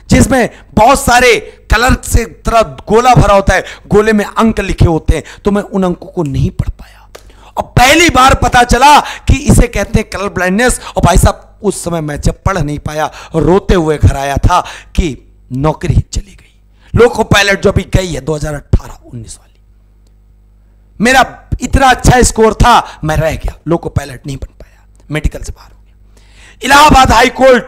जिसमें बहुत सारे कलर से तरह गोला भरा होता है, गोले में अंक लिखे होते हैं तो मैं उन अंकों को नहीं पढ़ पाया। और पहली बार पता चला कि इसे कहते हैं कलर ब्लाइंडनेस और भाई साहब, उस समय मैं जब पढ़ नहीं पाया, रोते हुए घर आया था कि नौकरी चली गई। लोको पायलट जो अभी गई है 2018 19 वाली मेरा इतना अच्छा स्कोर था, मैं रह गया। लोको पायलट नहीं बन पाया। मेडिकल से बाहर हो गया। इलाहाबाद हाई कोर्ट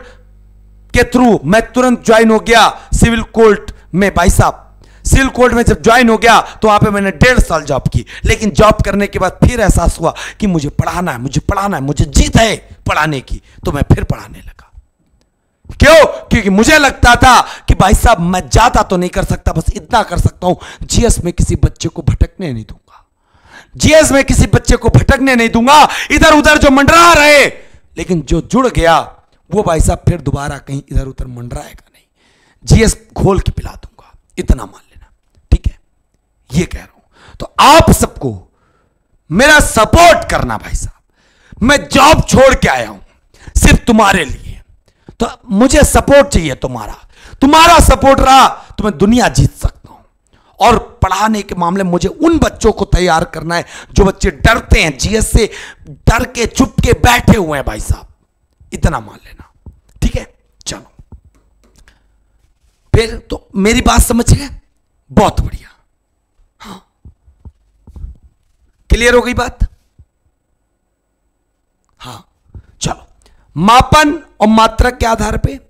के थ्रू मैं तुरंत ज्वाइन हो गया सिविल कोर्ट में भाई साहब। सिविल कोर्ट में जब ज्वाइन हो गया तो वहाँ पे मैंने डेढ़ साल जॉब की। लेकिन जॉब करने के बाद फिर एहसास हुआ कि मुझे पढ़ाना है, मुझे पढ़ाना है, मुझे जीत है पढ़ाने की। तो मैं फिर पढ़ाने लगा। क्यों? क्योंकि मुझे लगता था कि भाई साहब, मैं ज़्यादा तो नहीं कर सकता, बस इतना कर सकता हूँ। जीएस में किसी बच्चे को भटकने नहीं दूँगा। जीएस में किसी बच्चे को भटकने नहीं दूँगा। इधर उधर जो मंडरा रहे। लेकिन जो जुड़ गया, वो भाई साहब फिर दोबारा कहीं इधर उधर मंडराएगा नहीं। जीएस खोल के पिला दूँगा। इतना मान लेना। ठीक है? ये कह रहा हूँ। तो आप सबको मेरा सपोर्ट करना भाई साहब। मैं जॉब छोड़ के आया हूँ, सिर्फ़ तुम्हारे लिए। तो मुझे सपोर्ट चाहिए तुम्हारा। तुम्हारा सपोर्ट रहा तो मैं दुनिया जीत सकता और पढ़ाने के मामले में मुझे उन बच्चों को तैयार करना है जो बच्चे डरते हैं, जीएस से डर के, चुप के बैठे हुए हैं भाई साहब। इतना मान लेना। ठीक है? चलो। फिर तो मेरी बात समझ गए? बहुत बढ़िया। हाँ। क्लियर हो गई बात? हाँ। चलो। मापन और मात्रा के आधार पे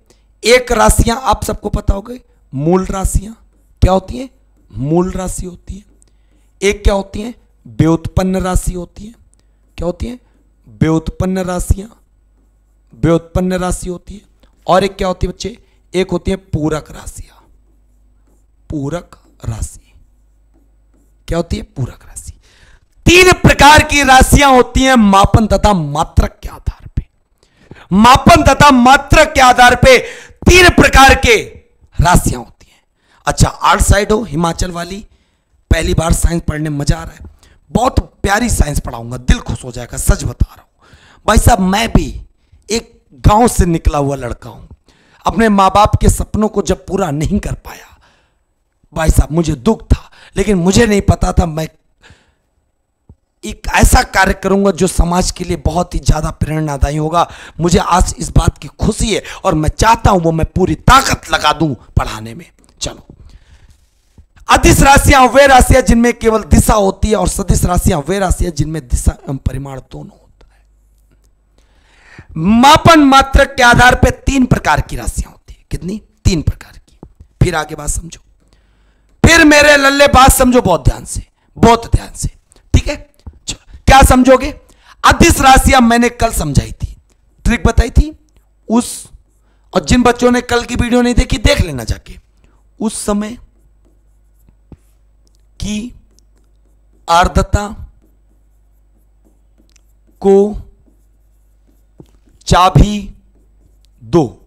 एक राशियाँ आप सबको पता हो गई। मूल राशियाँ क्या होती हैं? मूल राशि होती है। एक क्या होती है? व्युत्पन्न राशि होती है। क्या होती है? व्युत्पन्न राशियाँ। व्युत्पन्न राशि होती है। और एक क्या होती है बच्चे? एक होती है पूरक राशियाँ। पूरक राशि। क्या होती है? पूरक राशि। तीन प्रकार की राशियाँ होती हैं मापन तथा मात्रक के आधार पे। मापन तथा मात्रक के आधार पे तीन प्रकार के राशियाँ होती अच्छा आर्ट साइड हो, हिमाचल वाली। पहली बार साइंस पढ़ने में मज़ा आ रहा है। बहुत प्यारी साइंस पढ़ाऊँगा, दिल खुश हो जाएगा, सच बता रहा हूँ। भाई साहब, मैं भी एक गाँव से निकला हुआ लड़का हूँ। अपने माँ बाप के सपनों को जब पूरा नहीं कर पाया, भाई साहब, मुझे दुख था, लेकिन मुझे नहीं पता था मैं एक ऐसा कार्य करूँगा जो समाज के लिए बहुत ही ज़्यादा प्रेरणादायी होगा। मुझे आज इस बात की खुशी है और मैं चाहता हूँ वो मैं पूरी ताकत लगा दूँ पढ़ाने में। चलो। अधिस राशियाँ, वे राशियाँ जिनमें केवल दिशा होती है और सदिश राशियाँ, वे राशियाँ जिनमें दिशा एवं परिमाण दोनों होता है। मापन मात्रक के आधार पर तीन प्रकार की राशियाँ होती है। कितनी? तीन प्रकार की। फिर आगे बात समझो। फिर मेरे लल्ले बात समझो बहुत ध्यान से, बहुत ध्यान से। ठीक है? क्या समझोगे? अधिस राशियाँ मैंने कल समझाई थी। ट्रिक बताई थी? उस, और जिन बच्चों ने कल की वीडियो नहीं देखी, देख लेना जाके। उस समय की आर्द्रता को चाबी दो।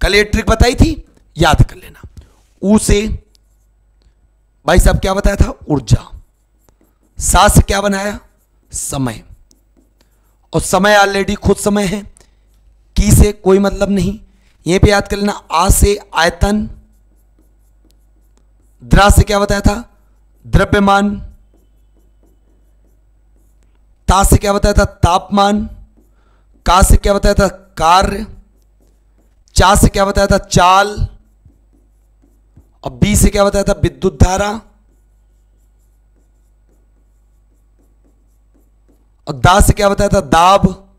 कल ये ट्रिक बताई थी, याद कर लेना। ऊ से, भाई साहब क्या बताया था? ऊर्जा। सा से क्या बनाया? समय। और समय ऑलरेडी खुद समय है। की से कोई मतलब नहीं। यहीं पे याद कर लेना, आ से आयतन। द्रा से क्या बताया था? द्रव्यमान। ता से क्या बताया था? तापमान। का से क्या बताया था? कार्य चा से क्या बताया था? चाल। और बी से क्या बताया था? विद्युत धारा। और दा से क्या बताया था? दाब।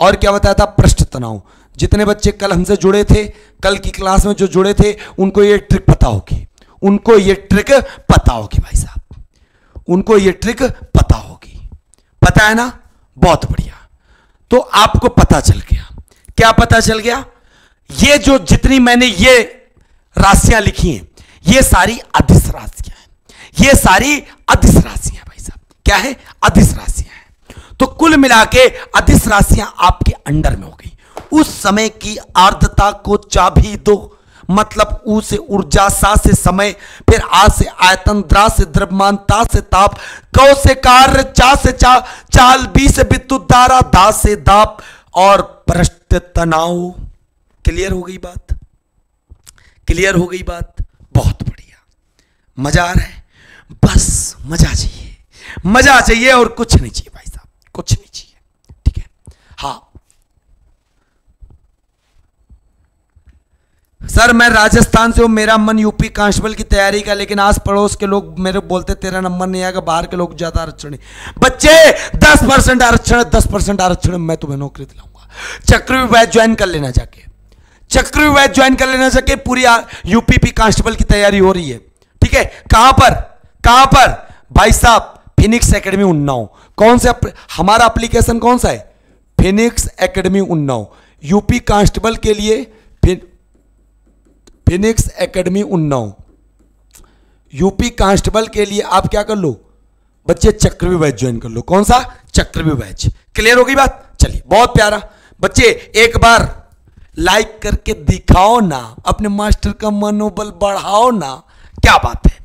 और क्या बताया था? पृष्ठ तनाव। जितने बच्चे कल हमसे जुड़े थे, कल की क्लास में जो जुड़े थे, उनको ये ट्रिक पता होगी। उनको ये ट्रिक पता होगी भाई साहब। उनको ये ट्रिक पता होगी। पता है ना? बहुत बढ़िया। तो आपको पता चल गया। क्या पता चल गया? ये जो जितनी मैंने ये राशियाँ लिखी हैं, ये सारी अधिस राशियाँ हैं। ये सारी अधिस राशियाँ भाई साहब। क्या है? अधिस राशियाँ हैं। तो कुल मिला के अधिस राशियाँ आपके अंडर में हो गई। उस समय की आर्द्रता को चाबी दो। मतलब ऊ से ऊर्जा, सा से समय, फिर आ से आयतन, द्रा से द्रव्यमान, ता से ताप, कौ से कार्य, चा से चा, चाल, बी से विद्युत धारा दा से दाप और पृष्ठ तनाव। क्लियर हो गई बात? क्लियर हो गई बात? बहुत बढ़िया। मज़ा आ रहा है? बस, मज़ा चाहिए। मज़ा चाहिए और कुछ नहीं चाहिए भाई साहब, कुछ नहीं चाहिए। ठीक है? हाँ सर, मैं राजस्थान से हूँ, मेरा मन यूपी कांस्टेबल की तैयारी का लेकिन आस पड़ोस के लोग मेरे बोलते, तेरा नंबर नहीं आएगा, बाहर के लोग ज़्यादा आरक्षण बच्चे, दस परसेंट आरक्षण दस परसेंट आरक्षण मैं तुम्हें नौकरी दिलाऊँगा। चक्रव्यूह ज्वाइन कर लेना जाके। चक्रव्यूह ज्वाइन कर लेना जाके, पूरी यूपीपी कांस्टेबल की तैयारी हो रही है। ठीक है? कहाँ पर? कहाँ पर? भाई साहब, फिनिक्स एकेडमी उन्नाव। कौन से हमारा एप्लीकेशन कौन सा है? Phoenix Academy Unnao. UP constable के लिए Phoenix Academy Unnao. UP constable के लिए आप क्या कर लो? बच्चे चक्रव्यूह बैच ज्वाइन कर लो। कौन सा? चक्रव्यूह बैच क्लियर हो गई बात? चलिए, बहुत प्यारा। बच्चे, एक बार लाइक करके दिखाओ ना, अपने मास्टर का मनोबल बढ़ाओ ना। क्या बात है?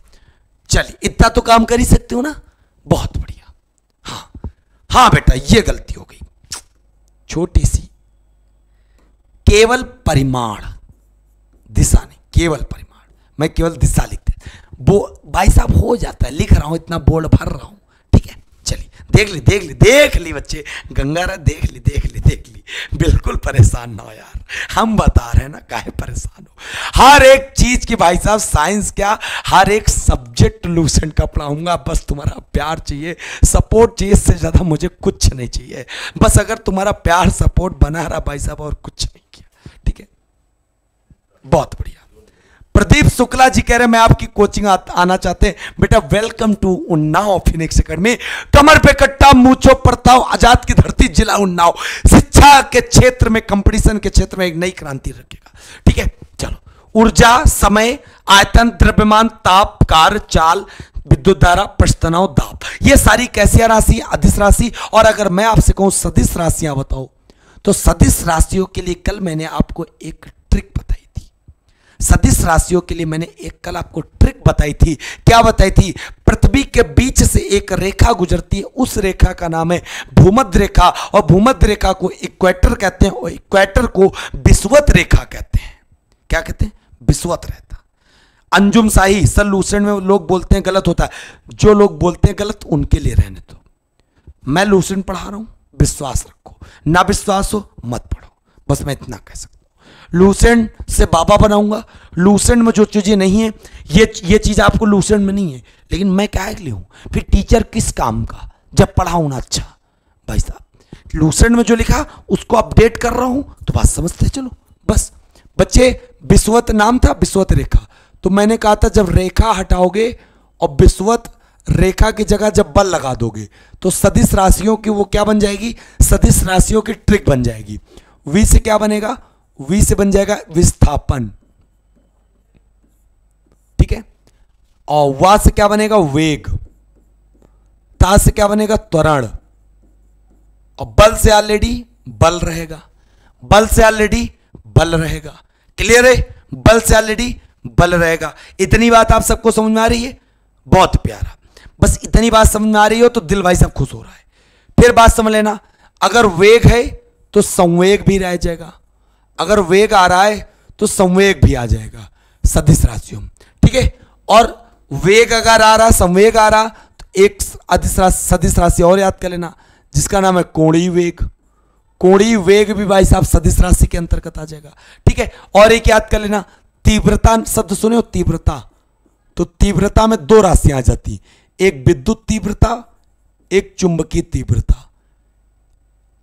चलिए, इतना तो काम कर ही सकते हो ना? बहुत बढ़िया। हाँ हाँ बेटा, ये गलती हो गई। छोटी सी, केवल परिमाण दिशा नहीं। केवल परिमाण। मैं केवल दिशा लिखते वो भाई साहब हो जाता है। लिख रहा हूँ, इतना बोर्ड भर रहा हूँ। ठीक है, चलिए। देख ली देख ली देख ली बच्चे। गंगारा देख ली देख ली देख ली। बिल्कुल परेशान ना हो यार। हम बता रहे हैं ना, काहे परेशान हो। हर एक चीज़ की भाई साहब, साइंस क्या, हर एक सब्जेक्ट लूसेंट का पढ़ाऊँगा। बस तुम्हारा प्यार चाहिए, सपोर्ट चाहिए, इससे ज़्यादा मुझे कुछ नहीं चाहिए। बस अगर तुम्हारा प्यार, सपोर्ट बना रहा भाई साहब, और कुछ नहीं किया। ठीक है? बहुत बढ़िया। प्रदीप शुक्ला जी कह रहे मैं आपकी कोचिंग आ, आना चाहते हैं। बेटा welcome to Unnao Phoenix Academy कमर पे कट्टा मूछो प्रताव आज़ाद की धरती जिला उन्नाव। शिक्षा के क्षेत्र में कंपटीशन के क्षेत्र में एक नई क्रांति रखेगा। ठीक है? चलो। ऊर्जा समय आयतन द्रव्यमान ताप कार चाल विद्युत धारा प्रस्तनाव दाब। ये सारी कैसिया राशि अधिस राशि? और अगर मैं आपसे कहूँ सदिश राशियाँ बताओ। तो सदिश राशियों के लिए कल मैंने आपको एक सदिश राशियों के लिए मैंने एक कल आपको ट्रिक बताई थी। क्या बताई थी? पृथ्वी के बीच से एक रेखा गुजरती है। उस रेखा का नाम है भूमध्य रेखा। और भूमध्य रेखा को इक्वेटर कहते हैं और इक्वेटर को विश्वत रेखा कहते हैं। क्या कहते हैं? विश्वत रहता। अंजुम शाही सर में लोग बोलते हैं गलत होता है। जो लोग बोलते हैं गलत, उनके लिए रहने दो। मैं लूसेंट पढ़ा रहा हूँ। विश्वास रखो। ना विश्वास हो, मत पढ़ो। बस मैं इतना कह सकता लूसेंट से बाबा बनाऊँगा। लूसेंट में जो चीज़ें नहीं है, ये ये चीज़ आपको लूसेंट में नहीं है। लेकिन मैं क्या के लिए हूँ फिर टीचर किस काम का? जब पढ़ाऊँ ना अच्छा भाई साहब। लूसेंट में जो लिखा, उसको अपडेट कर रहा हूँ तो बात समझते चलो, बस। बच्चे विश्वत नाम था विश्वत रेखा। तो मैंने कहा था, जब रेखा हटाओगे और विश्वत रेखा की जगह जब बल लगा दोगे तो सदिश राशियों की वो क्या बन जाएगी? सदिश राशियों की ट्रिक बन जाएगी। वी से क्या बनेगा? वी से बन जाएगा विस्थापन। ठीक है? और वा से क्या बनेगा वेग। ता से क्या बनेगा त्वरण। और बल से ऑलरेडी बल रहेगा। बल से ऑलरेडी बल रहेगा। क्लियर है? बल से ऑलरेडी बल रहेगा। इतनी बात आप सबको समझ में आ रही है? बहुत प्यारा। बस इतनी बात समझ में आ रही हो तो दिल भाई सब खुश हो रहा है। फिर बात समझ लेना। अगर वेग है तो संवेग भी रह जाएगा। अगर वेग आ रहा है तो संवेग भी आ जाएगा सदिश राशियों में। ठीक है? और वेग अगर आ रहा, संवेग आ रहा तो एक राशि सदिश राशि और याद कर लेना, जिसका नाम है कोणी वेग। कोणी वेग भी भाई साहब सदिश राशि के अंतर्गत आ जाएगा। ठीक है? और एक याद कर लेना, तीव्रता शब्द सुने हो? तीव्रता। तो तीव्रता में दो राशियाँ आ जाती एक विद्युत तीव्रता, एक चुंबकीय तीव्रता।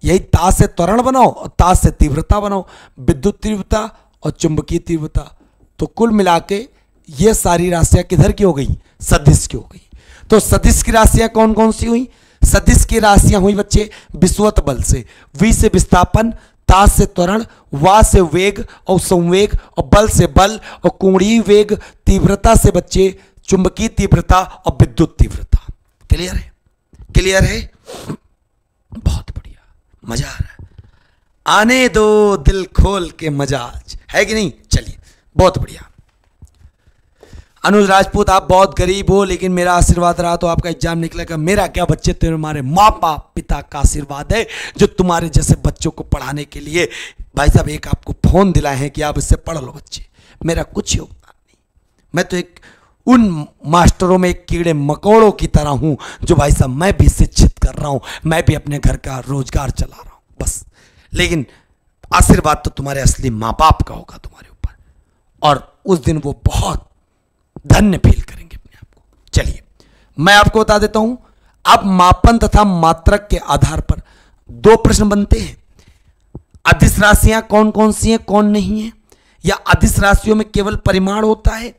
यही ता से त्वरण बनाओ और ता से तीव्रता बनाओ। विद्युत तीव्रता और चुंबकीय तीव्रता। तो कुल मिला के ये सारी राशियाँ किधर की हो गई? सदिश की हो गई। तो सदिश की राशियाँ कौन कौन सी हुई? सदिश की राशियाँ हुई बच्चे विश्वत बल से। वी से विस्थापन ता से त्वरण, वा से वेग और संवेग और बल से बल और कोणीय वेग। तीव्रता से बच्चे चुंबकीय तीव्रता और विद्युत तीव्रता। क्लियर है? क्लियर है? बहुत। मज़ा आ रहा आने दो दिल खोल के मजाज है कि नहीं? चलिए, बहुत बढ़िया। अनुज राजपूत, आप बहुत गरीब हो, लेकिन मेरा आशीर्वाद रहा तो आपका एग्ज़ाम निकलेगा। मेरा क्या बच्चे? तुम्हारे माँ बाप पिता का आशीर्वाद है, जो तुम्हारे जैसे बच्चों को पढ़ाने के लिए। भाई साहब, एक आपको फ़ोन दिलाए हैं कि आप इससे पढ़ लो बच्चे। मेरा कुछ योगदान नहीं। मैं तो एक उन मास्टरों में कीड़े मकोड़ों की तरह हूँ, जो भाई साहब, मैं भी शिक्षित कर रहा हूँ, मैं भी अपने घर का रोज़गार चला रहा हूँ, बस। लेकिन आशीर्वाद तो तुम्हारे असली माँ बाप का होगा तुम्हारे ऊपर। और उस दिन वो बहुत धन्य फील करेंगे अपने आप को। चलिए, मैं आपको बता देता हूँ, अब मापन तथा मात्रक के आधार पर दो प्रश्न बनते हैं। अधिस राशियाँ कौन कौन सी हैं, कौन नहीं है? या अधिस राशियों में केवल परिमाण होता है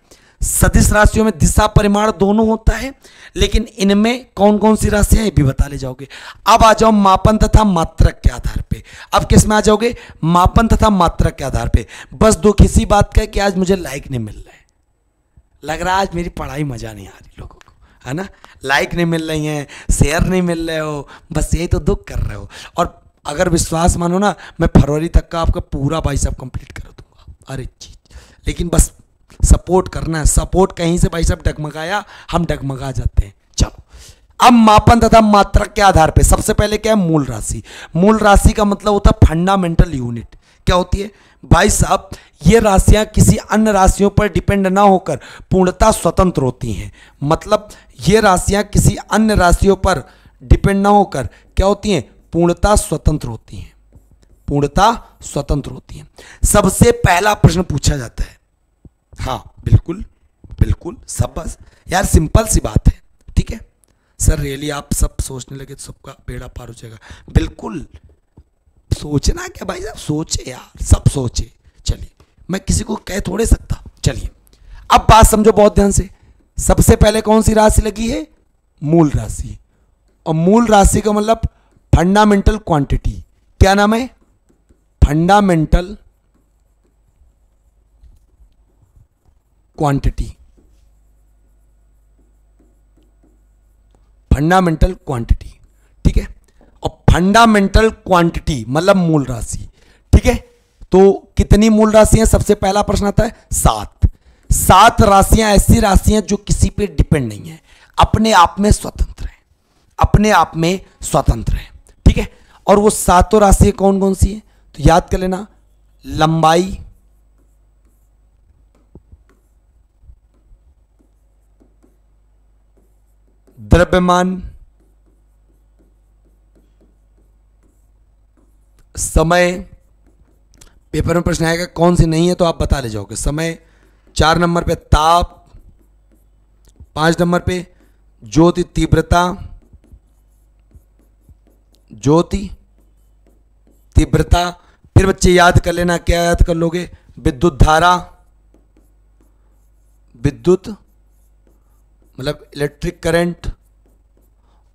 सदिश राशियों में दिशा परिमाण दोनों होता है, लेकिन इनमें कौन कौन सी राशियाँ भी बता ले जाओगे। अब आ जाओ मापन तथा मात्रक के आधार पे। अब किसमें आ जाओगे? मापन तथा मात्रक के आधार पे। बस दो किसी बात का है कि आज मुझे लाइक नहीं मिल रहा है। लग रहा है आज मेरी पढ़ाई मज़ा नहीं आ रही लोगों को, है ना? लाइक नहीं मिल रही हैं शेयर नहीं मिल रहे हो, बस यही तो दुख कर रहे हो। और अगर विश्वास मानो ना, मैं फरवरी तक का आपका पूरा भाई साहब कंप्लीट कर दूँगा। अरे चीज़। लेकिन बस सपोर्ट करना है। सपोर्ट कहीं से भाई साहब डगमगाया, हम डगमगा जाते हैं। चलो। अब मापन तथा मात्रक के आधार पे सबसे पहले क्या है? मूल राशि। मूल राशि का मतलब होता है फंडामेंटल यूनिट क्या होती है? भाई साहब, ये राशियाँ किसी अन्य राशियों पर डिपेंड ना होकर पूर्णता स्वतंत्र होती हैं। मतलब ये राशियाँ किसी अन्य राशियों पर डिपेंड ना होकर क्या होती हैं? पूर्णता स्वतंत्र होती हैं। पूर्णता स्वतंत्र होती हैं। सबसे पहला प्रश्न पूछा जाता है। हाँ बिल्कुल बिल्कुल, सब बस। यार सिंपल सी बात है, ठीक है? सर रियली आप सब सोचने लगे तो सबका बेड़ा पार हो जाएगा। बिल्कुल, सोचना क्या भाई साहब? सोचे यार, सब सोचे। चलिए, मैं किसी को कह थोड़े सकता। चलिए, अब बात समझो बहुत ध्यान से। सबसे पहले कौन सी राशि लगी है? मूल राशि। और मूल राशि का मतलब फंडामेंटल क्वांटिटी क्या नाम है? फंडामेंटल क्वांटिटी फंडामेंटल क्वांटिटी ठीक है? और फंडामेंटल क्वांटिटी मतलब मूल राशि। ठीक है? तो कितनी मूल राशियाँ? सबसे पहला प्रश्न आता है, सात। सात राशियाँ ऐसी राशियाँ जो किसी पे डिपेंड नहीं है। अपने आप में स्वतंत्र है। अपने आप में स्वतंत्र है। ठीक है? और वो सातों राशियाँ कौन कौन सी है? तो याद कर लेना, लंबाई द्रव्यमान, समय, पेपर में प्रश्न आएगा, कौन सी नहीं है तो आप बता ले जाओगे। समय, चार नंबर पे ताप, पाँच नंबर पे ज्योति तीव्रता ज्योति तीव्रता। फिर बच्चे याद कर लेना, क्या याद कर लोगे? विद्युत धारा, विद्युत मतलब इलेक्ट्रिक करंट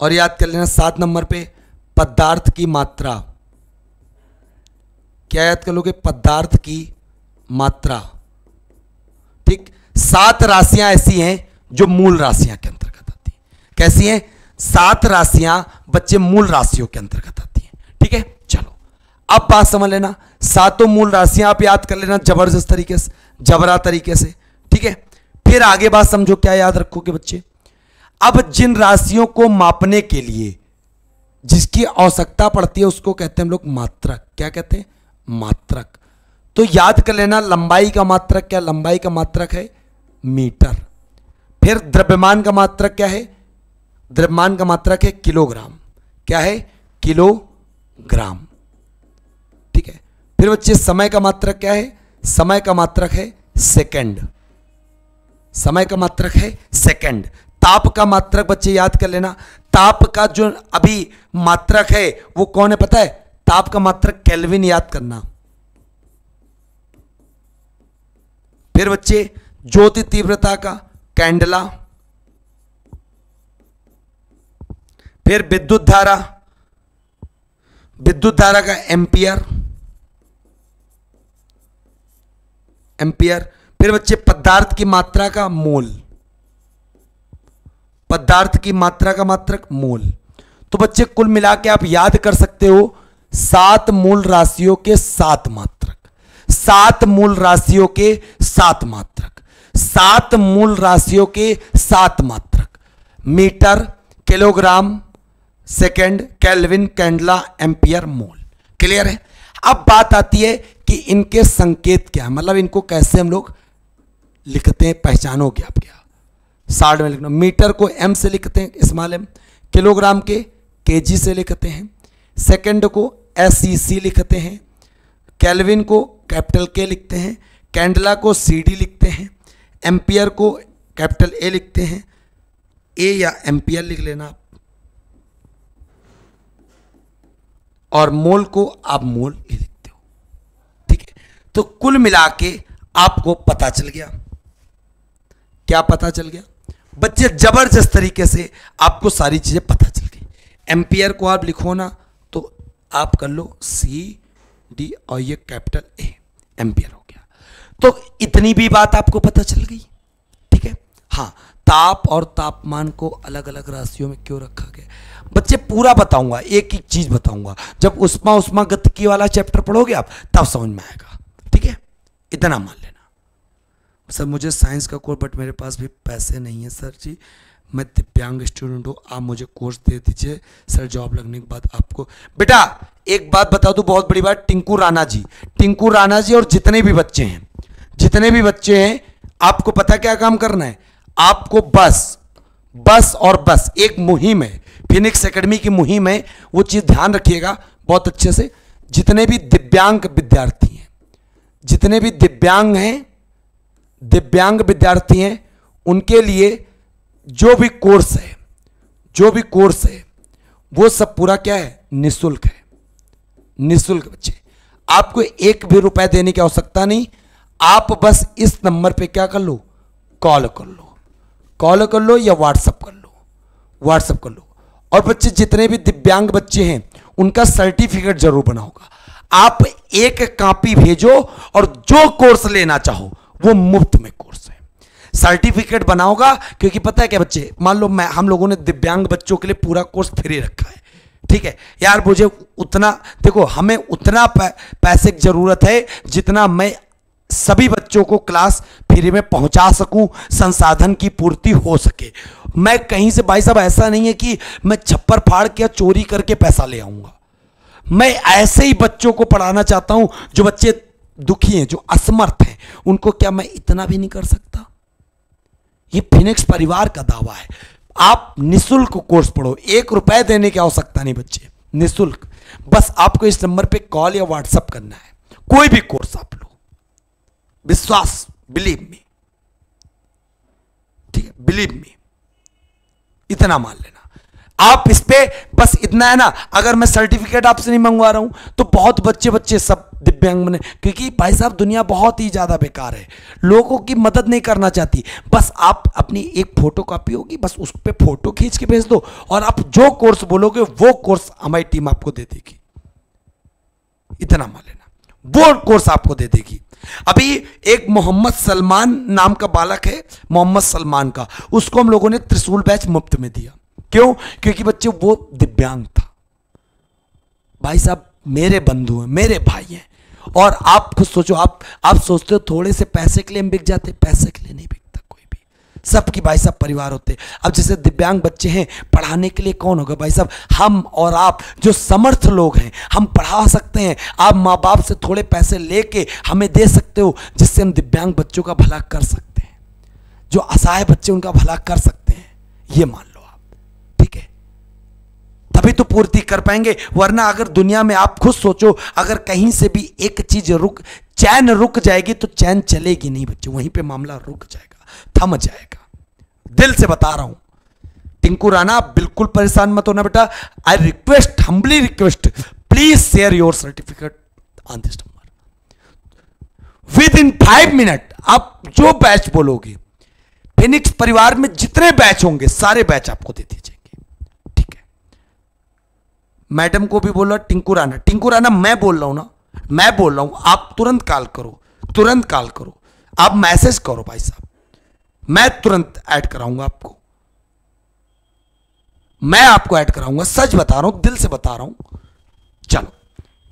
और याद कर लेना सात नंबर पे पदार्थ की मात्रा। क्या याद कर लोगे? पदार्थ की मात्रा। ठीक? सात राशियाँ ऐसी हैं जो मूल राशियाँ के अंतर्गत आती हैं। कैसी हैं? सात राशियाँ बच्चे मूल राशियों के अंतर्गत आती हैं। ठीक है? चलो। अब बात समझ लेना। सातों मूल राशियाँ आप याद कर लेना ज़बरदस्त तरीके से, जबरा तरीके से। ठीक है? फिर आगे बात समझो, क्या याद रखोगे बच्चे? अब जिन राशियों को मापने के लिए जिसकी आवश्यकता पड़ती है, उसको कहते हैं हम लोग मात्रक। क्या कहते हैं? मात्रक। तो याद कर लेना, लंबाई का मात्रक क्या? लंबाई का मात्रक है मीटर। फिर द्रव्यमान का मात्रक क्या है? द्रव्यमान का मात्रक है किलोग्राम। क्या है? किलोग्राम। ठीक है? फिर बच्चे, समय का मात्रक क्या है? समय का मात्रक है सेकंड। समय का मात्रक है सेकंड। ताप का मात्रक बच्चे याद कर लेना। ताप का जो अभी मात्रक है, वो कौन है पता है? ताप का मात्रक कैलविन याद करना। फिर बच्चे, ज्योति तीव्रता का कैंडला। फिर विद्युत धारा। विद्युत धारा का एम्पियर। एम्पियर। फिर बच्चे, पदार्थ की मात्रा का मोल। पदार्थ की मात्रा का मात्रक मोल। तो बच्चे, कुल मिला के आप याद कर सकते हो, सात मूल राशियों के सात मात्रक। सात मूल राशियों के सात मात्रक। सात मूल राशियों के सात मात्रक। Metre, kilogram, second, kelvin, candela, ampere, mole. Clear है? अब बात आती है कि इनके संकेत क्या है। मतलब इनको कैसे हम लोग लिखते हैं पहचानोगे आप क्या। साठ में लिखना, मीटर को एम से लिखते हैं स्मॉल एम किलोग्राम के केजी से लिखते हैं। सेकंड को एस सी लिखते हैं। कैलविन को कैपिटल के लिखते हैं। कैंडला को सी डी लिखते हैं। एम्पियर को कैपिटल ए लिखते हैं। ए या एम्पियर लिख लेना आप। और मोल को आप मोल लिखते हो। ठीक है? तो कुल मिला के आपको पता चल गया। क्या पता चल गया? बच्चे ज़बरदस्त तरीके से आपको सारी चीज़ें पता चल गई। एम्पियर को आप लिखो ना तो आप कर लो सी डी और ये कैपिटल ए एम्पियर हो गया। तो इतनी भी बात आपको पता चल गई, ठीक है? हाँ ताप और तापमान को अलग अलग राशियों में क्यों रखा गया? बच्चे, पूरा बताऊँगा, एक एक चीज़ बताऊँगा। जब उष्मा उष्मा गतिकी वाला चैप्टर पढ़ोगे आप, तब समझ में आएगा, ठीक है? इतना मान लेना। सर, मुझे साइंस का कोर्स बट मेरे पास भी पैसे नहीं है सर जी। मैं दिव्यांग स्टूडेंट हूँ, आप मुझे कोर्स दे दीजिए। सर जॉब लगने के बाद आपको। बेटा, एक बात बता दूँ, बहुत बड़ी बात, टिंकू राणा जी। टिंकू राणा जी और जितने भी बच्चे हैं, जितने भी बच्चे हैं, आपको पता क्या काम करना है? आपको बस बस और बस, एक मुहिम है। फिनिक्स एकेडमी की मुहिम है, वो चीज़ ध्यान रखिएगा बहुत अच्छे से। जितने भी दिव्यांग विद्यार्थी हैं, जितने भी दिव्यांग हैं दिव्यांग विद्यार्थी हैं, उनके लिए जो भी कोर्स है, जो भी कोर्स है, वो सब पूरा क्या है? निशुल्क है। निशुल्क बच्चे। आपको एक भी रुपए देने की आवश्यकता नहीं। आप बस इस नंबर पे क्या कर लो? कॉल कर लो। कॉल कर लो या व्हाट्सअप कर लो। व्हाट्सअप कर लो। और बच्चे, जितने भी दिव्यांग बच्चे हैं, उनका सर्टिफिकेट ज़रूर बना होगा। आप एक कॉपी भेजो और जो कोर्स लेना चाहो वो मुफ़्त में कोर्स है। सर्टिफिकेट बनाओगा, क्योंकि पता है क्या बच्चे, मान लो मैं, हम लोगों ने दिव्यांग बच्चों के लिए पूरा कोर्स फ्री रखा है। ठीक है? यार, मुझे उतना, देखो, हमें उतना पैसे की ज़रूरत है जितना मैं सभी बच्चों को क्लास फ्री में पहुँचा सकूँ, संसाधन की पूर्ति हो सके। मैं कहीं से, भाई साहब, ऐसा नहीं है कि मैं छप्पर फाड़ के चोरी करके पैसा ले आऊँगा। मैं ऐसे ही बच्चों को पढ़ाना चाहता हूँ जो बच्चे दुखी हैं, जो असमर्थ हैं, उनको क्या मैं इतना भी नहीं कर सकता? ये फिनिक्स परिवार का दावा है। आप निशुल्क कोर्स पढ़ो, एक रुपए देने की आवश्यकता नहीं बच्चे, निशुल्क। बस आपको इस नंबर पे कॉल या व्हाट्सअप करना है, कोई भी कोर्स आप लो। विश्वास, बिलीव मी। ठीक है, बिलीव मी। इतना मान लेना। आप इस पर बस इतना है ना। अगर मैं सर्टिफिकेट आपसे नहीं मंगवा रहा हूँ तो बहुत बच्चे बच्चे सब दिव्यांग बने। क्योंकि भाई साहब, दुनिया बहुत ही ज़्यादा बेकार है। लोगों की मदद नहीं करना चाहती। बस आप अपनी एक फ़ोटो कॉपी होगी, बस उस पर फ़ोटो खींच के भेज दो। और आप जो कोर्स बोलोगे, वो कोर्स हमारी टीम आपको दे देगी। इतना मान लेना। वो कोर्स आपको दे देगी। अभी एक मोहम्मद सलमान नाम का बालक है, मोहम्मद सलमान का। उसको हम लोगों ने त्रिशूल बैच मुफ़्त में दिया। क्यों? क्योंकि बच्चे, वो दिव्यांग था। भाई साहब, मेरे बंधु हैं, मेरे भाई हैं। और आप खुद सोचो, आप आप सोचते हो थोड़े से पैसे के लिए हम बिक जाते, पैसे के लिए नहीं बिकता कोई भी। सबकी भाई साहब परिवार होते। अब जैसे दिव्यांग बच्चे हैं, पढ़ाने के लिए कौन होगा भाई साहब? हम और आप, जो समर्थ लोग हैं, हम पढ़ा सकते हैं। आप माँ बाप से थोड़े पैसे लेके हमें दे सकते हो, जिससे हम दिव्यांग बच्चों का भला कर सकते हैं। जो असहाय बच्चे उनका भला कर सकते हैं। ये मान तभी तो पूर्ति कर पाएँगे। वरना अगर दुनिया में आप खुद सोचो, अगर कहीं से भी एक चीज़ रुक, चैन रुक जाएगी तो चैन चलेगी नहीं बच्चे, वहीं पे मामला रुक जाएगा, थम जाएगा। दिल से बता रहा हूँ। टिंकू राणा, बिल्कुल परेशान मत होना बेटा। I request humbly request please share your certificate on this number with in five minute आप जो बैच बोलोगे फिनिक्स परिवार में जितने बैच होंगे, सारे बैच आपको दे दीजिए। मैडम को भी बोला, टिंकू राना टिंकू राना मैं बोल रहा हूँ ना, मैं बोल रहा हूँ, आप तुरंत कॉल करो, तुरंत कॉल करो, आप मैसेज करो भाई साहब, मैं तुरंत ऐड कराऊँगा आपको, मैं आपको ऐड कराऊँगा, सच बता रहा हूँ, दिल से बता रहा हूँ, चलो,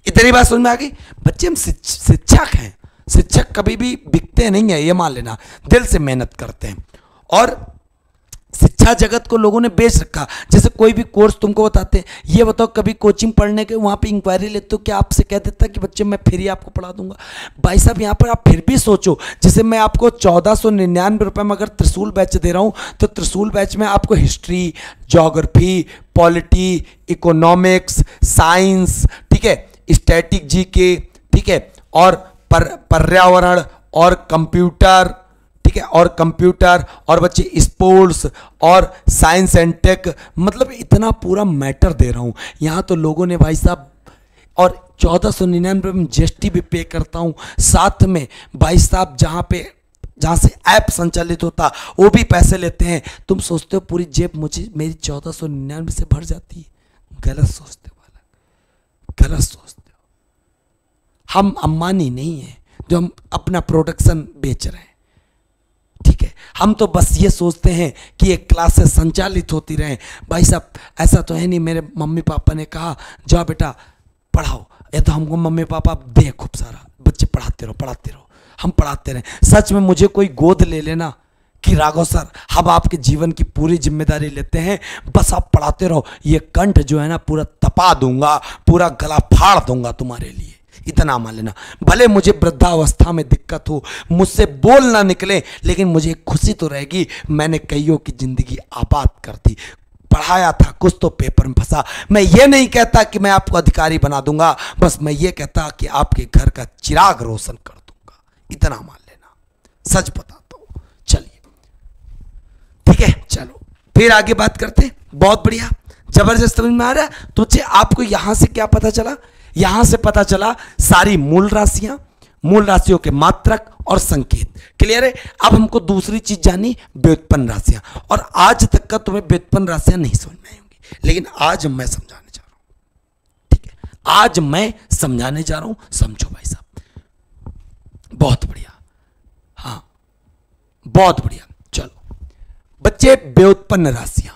इतनी बात समझ में आ गई, बच्चे हम शिक्षक हैं, शिक्षक कभी भी बिकते नहीं है, ये मान लेना, दिल से मेहनत करते हैं, और शिक्षा जगत को लोगों ने बेच रखा। जैसे कोई भी कोर्स तुमको बताते हैं, ये बताओ, कभी कोचिंग पढ़ने के, वहाँ पे इंक्वायरी लेते हो, क्या आपसे कह देता कि बच्चे, मैं फिर आपको पढ़ा दूँगा? भाई साहब, यहाँ पर आप फिर भी सोचो। जैसे मैं आपको चौदह सौ निन्यानवे रुपये में अगर त्रिशूल बैच दे रहा हूँ तो त्रिशूल बैच में आपको history geography polity, economics, science, ठीक है, स्टैटिक जी के ठीक है, और पर्यावरण, और कंप्यूटर ठीक है? और कंप्यूटर और बच्चे स्पोर्ट्स और साइंस एंड टेक मतलब इतना पूरा मैटर दे रहा हूँ। यहाँ तो लोगों ने भाई साहब, और चौदह सौ निन्यानवे में जी भी पे करता हूँ। साथ में भाई साहब, जहाँ पे, जहाँ से ऐप संचालित होता, वो भी पैसे लेते हैं। तुम सोचते हो पूरी जेब मुझे, मेरी चौदह सौ निन्यानवे से भर जाती है? गलत सोचते हो वाला गलत सोचते हो। हम अम्बानी नहीं है, जो हम अपना प्रोडक्शन बेच रहे है। हम तो बस ये सोचते हैं कि ये क्लासेस संचालित होती रहें। भाई साहब, ऐसा तो है नहीं, मेरे मम्मी पापा ने कहा, जाओ बेटा, पढ़ाओ। ये तो हमको मम्मी पापा दें खूब सारा। बच्चे पढ़ाते रहो पढ़ाते रहो। हम पढ़ाते रहें। सच में मुझे कोई गोद ले लेना कि राघव सर, हम आपके जीवन की पूरी ज़िम्मेदारी लेते हैं। बस आप पढ़ाते रहो। ये कंठ जो है ना, पूरा तपा दूँगा, पूरा गला फाड़ दूँगा तुम्हारे लिए। इतना मान लेना। भले मुझे वृद्धावस्था में दिक्कत हो, मुझसे बोल ना निकले, लेकिन मुझे खुशी तो रहेगी। मैंने कईयों की ज़िंदगी आबाद कर दी। पढ़ाया था, कुछ तो पेपर में फंसा। मैं ये नहीं कहता कि मैं आपको अधिकारी बना दूँगा, बस मैं ये कहता कि आपके घर का चिराग रोशन कर दूँगा। इतना मान लेना। सच बताता हूँ। चलिए। ठीक है, चलो। फिर आगे बात करते बहुत बढ़िया। ज़बरदस्त समझ में आ रहा है। तो आपको यहाँ से क्या पता चला? यहाँ से पता चला सारी मूल राशियाँ, मूल राशियों के मात्रक और संकेत। क्लियर है? अब हमको दूसरी चीज़ जानी व्युत्पन्न राशियाँ। और आज तक का तुम्हें व्युत्पन्न राशियाँ नहीं समझ में आएँगी लेकिन आज मैं समझाने जा रहा हूँ। ठीक है? आज मैं समझाने जा रहा हूँ, समझो भाई साहब। बहुत बढ़िया। हाँ बहुत बढ़िया। चलो। बच्चे, व्युत्पन्न राशियाँ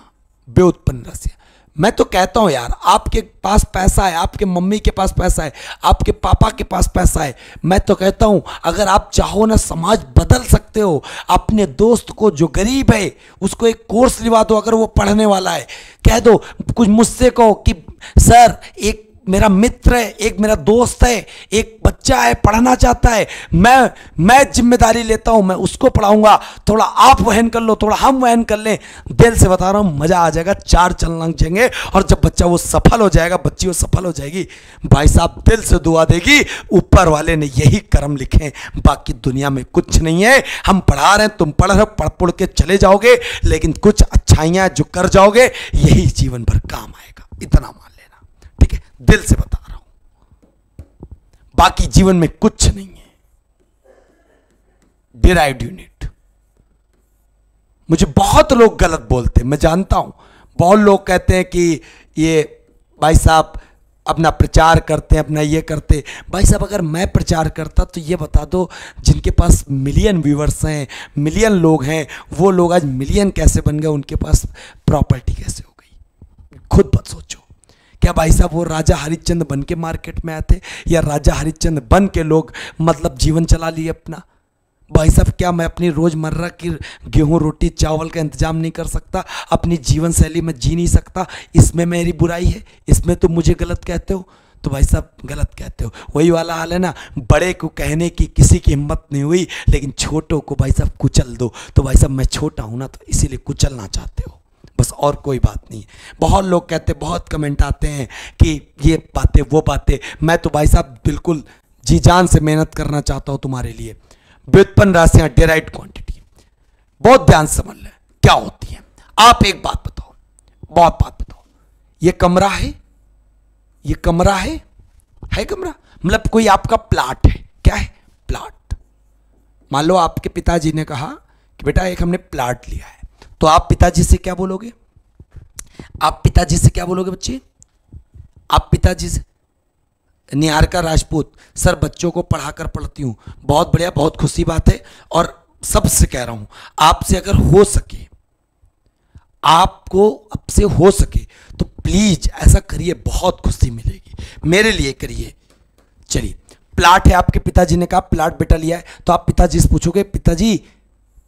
व्युत्पन्न राशियाँ। मैं तो कहता हूँ यार, आपके पास पैसा है, आपके मम्मी के पास पैसा है, आपके पापा के पास पैसा है। मैं तो कहता हूँ, अगर आप चाहो ना समाज बदल सकते हो, अपने दोस्त को जो गरीब है, उसको एक कोर्स लिवा दो अगर वो पढ़ने वाला है। कह दो, कुछ मुझसे कहो कि, सर, एक मेरा मित्र है, एक मेरा दोस्त है, एक बच्चा है, पढ़ना चाहता है, मैं मैं ज़िम्मेदारी लेता हूँ, मैं उसको पढ़ाऊँगा। थोड़ा आप वहन कर लो, थोड़ा हम वहन कर लें। दिल से बता रहा हूँ, मज़ा आ जाएगा, चार चल लग जाएँगे, और जब बच्चा वो सफल हो जाएगा, बच्ची वो सफल हो जाएगी, भाई साहब दिल से दुआ देगी, ऊपर वाले ने यही कर्म लिखे बाकी दुनिया में कुछ नहीं है। हम पढ़ा रहे हैं, तुम पढ़ रहे हो, पढ़ पढ़ के चले जाओगे, लेकिन कुछ अच्छाइयाँ जो कर जाओगे, यही जीवन भर काम आएगा। इतना मान दिल से बता रहा हूँ। बाकी जीवन में कुछ नहीं है। डिराइव यूनिट मुझे बहुत लोग गलत बोलते हैं, मैं जानता हूँ। बहुत लोग कहते हैं कि ये भाई साहब अपना प्रचार करते हैं, अपना ये करते भाई साहब, अगर मैं प्रचार करता तो ये बता दो, जिनके पास मिलियन व्यूवर्स हैं मिलियन लोग हैं, वो लोग आज मिलियन कैसे बन गए, उनके पास प्रॉपर्टी कैसे हो गई? खुद बत सोचो। क्या भाई साहब, वो राजा हरिश्चंद्र बन के मार्केट में आए थे? या राजा हरिश्चंद्र बन के लोग मतलब जीवन चला लिए अपना? भाई साहब, क्या मैं अपनी रोज़मर्रा की गेहूँ, रोटी, चावल का इंतज़ाम नहीं कर सकता? अपनी जीवन शैली में जी नहीं सकता? इसमें मेरी बुराई है, इसमें तुम मुझे गलत कहते हो? तो भाई साहब, गलत कहते हो। वही वाला हाल है ना, बड़े को कहने की किसी की हिम्मत नहीं हुई, लेकिन छोटों को भाई साहब कुचल दो। तो भाई साहब, मैं छोटा हूँ ना तो इसीलिए कुचलना चाहते हो। बस और कोई बात नहीं। बहुत लोग कहते, बहुत कमेंट आते हैं कि ये बातें, वो बातें। मैं तो भाई साहब बिल्कुल जी जान से मेहनत करना चाहता हूँ तुम्हारे लिए। व्युत्पन्न राशियाँ डेराइट क्वांटिटी बहुत ध्यान समझ लें, क्या होती है। आप एक बात बताओ, बहुत बात बताओ। ये कमरा है? ये कमरा है? है कमरा? मतलब कोई आपका प्लाट है। क्या है? प्लाट मान लो आपके पिताजी ने कहा कि बेटा, एक हमने प्लाट लिया है। तो आप पिताजी से क्या बोलोगे? आप पिताजी से क्या बोलोगे बच्चे? आप पिताजी से निहारिका राजपूत, सर, बच्चों को पढ़ाकर पढ़ती हूँ। बहुत बढ़िया, बहुत खुशी बात है। और सबसे कह रहा हूँ, आपसे अगर हो सके, आपको आपसे हो सके तो प्लीज़ ऐसा करिए, बहुत खुशी मिलेगी। मेरे लिए करिए। चलिए प्लाट है आपके पिताजी ने कहा प्लाट बेटा लिया है। तो आप पिताजी से पूछोगे, पिताजी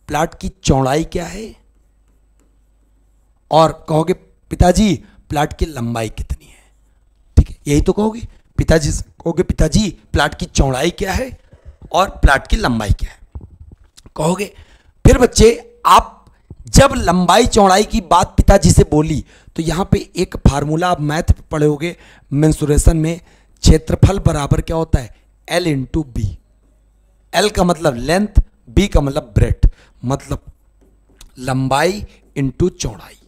प्लाट की चौड़ाई क्या है? और कहोगे, पिताजी, प्लाट की लंबाई कितनी है? ठीक है, यही तो कहोगे। पिताजी कहोगे, पिताजी, प्लाट की चौड़ाई क्या है और प्लाट की लंबाई क्या है? कहोगे, फिर बच्चे, आप जब लंबाई चौड़ाई की बात पिताजी से बोली तो यहाँ पे एक फार्मूला आप मैथ पढ़े होगे मेंसुरेशन में क्षेत्रफल बराबर क्या होता है? एल इंटू बी एल का मतलब लेंथ बी का मतलब ब्रेथ मतलब लंबाई इंटू चौड़ाई।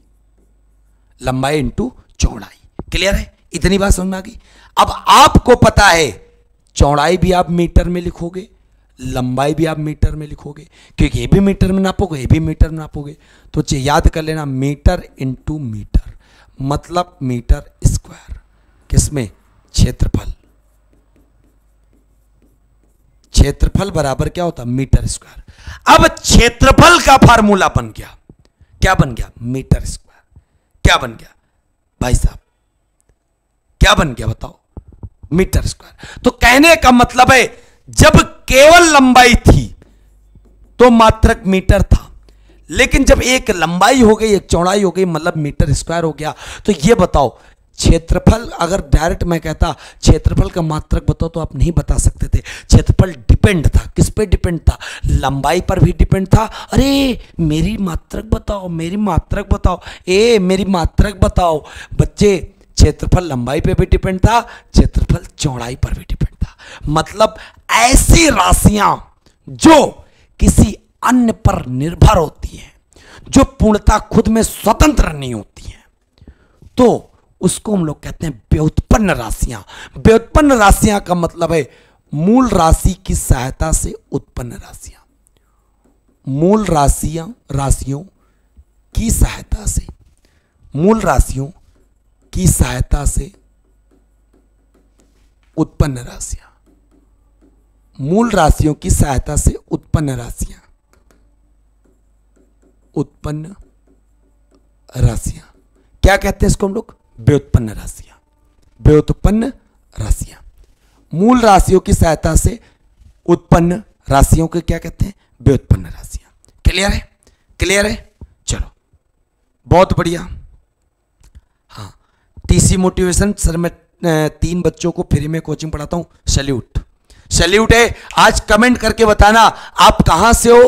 लंबाई इंटू चौड़ाई। क्लियर है? इतनी बात समझ में आ गई? अब आपको पता है, चौड़ाई भी आप मीटर में लिखोगे, लंबाई भी आप मीटर में लिखोगे, क्योंकि ये भी मीटर में नापोगे, ये भी मीटर में नापोगे। तो याद कर लेना, मीटर इंटू मीटर मतलब मीटर स्क्वायर किसमें? क्षेत्रफल। क्षेत्रफल बराबर क्या होता? मीटर स्क्वायर अब क्षेत्रफल का फार्मूला बन गया। क्या बन गया? मीटर स्क्वायर क्या बन गया? भाई साहब, क्या बन गया बताओ? Metre square. तो कहने का मतलब है, जब केवल लंबाई थी तो मात्रक मीटर था। लेकिन जब एक लंबाई हो गई, एक चौड़ाई हो गई मतलब मीटर स्क्वायर हो गया तो ये बताओ क्षेत्रफल, अगर डायरेक्ट मैं कहता, क्षेत्रफल का मात्रक बताओ तो आप नहीं बता सकते थे। क्षेत्रफल डिपेंड था। किस पे डिपेंड था? लंबाई पर भी डिपेंड था। अरे, मेरी मात्रक बताओ, मेरी मात्रक बताओ। ए, मेरी मात्रक बताओ। बच्चे, क्षेत्रफल लंबाई पे भी डिपेंड था, क्षेत्रफल चौड़ाई पर भी डिपेंड था। मतलब ऐसी राशियाँ जो किसी अन्य पर निर्भर होती हैं, जो पूर्णता खुद में स्वतंत्र नहीं होती हैं। तो उसको हम लोग कहते हैं व्युत्पन्न राशियाँ। व्युत्पन्न राशियाँ का मतलब है मूल राशि की सहायता से उत्पन्न राशियाँ। मूल राशियाँ, राशियों की सहायता से। मूल राशियों की सहायता से उत्पन्न राशियाँ। मूल राशियों की सहायता से उत्पन्न राशियाँ। उत्पन्न राशियाँ। क्या कहते हैं इसको हम लोग? व्युत्पन्न राशियाँ। व्युत्पन्न राशियाँ। मूल राशियों की सहायता से उत्पन्न राशियों को क्या कहते हैं? व्युत्पन्न राशियाँ। क्लियर है? क्लियर है? चलो। बहुत बढ़िया। हाँ। टीसी मोटिवेशन सर मैं तीन बच्चों को फ्री में कोचिंग पढ़ाता हूँ। सल्यूट सल्यूट है। आज कमेंट करके बताना, आप कहाँ से हो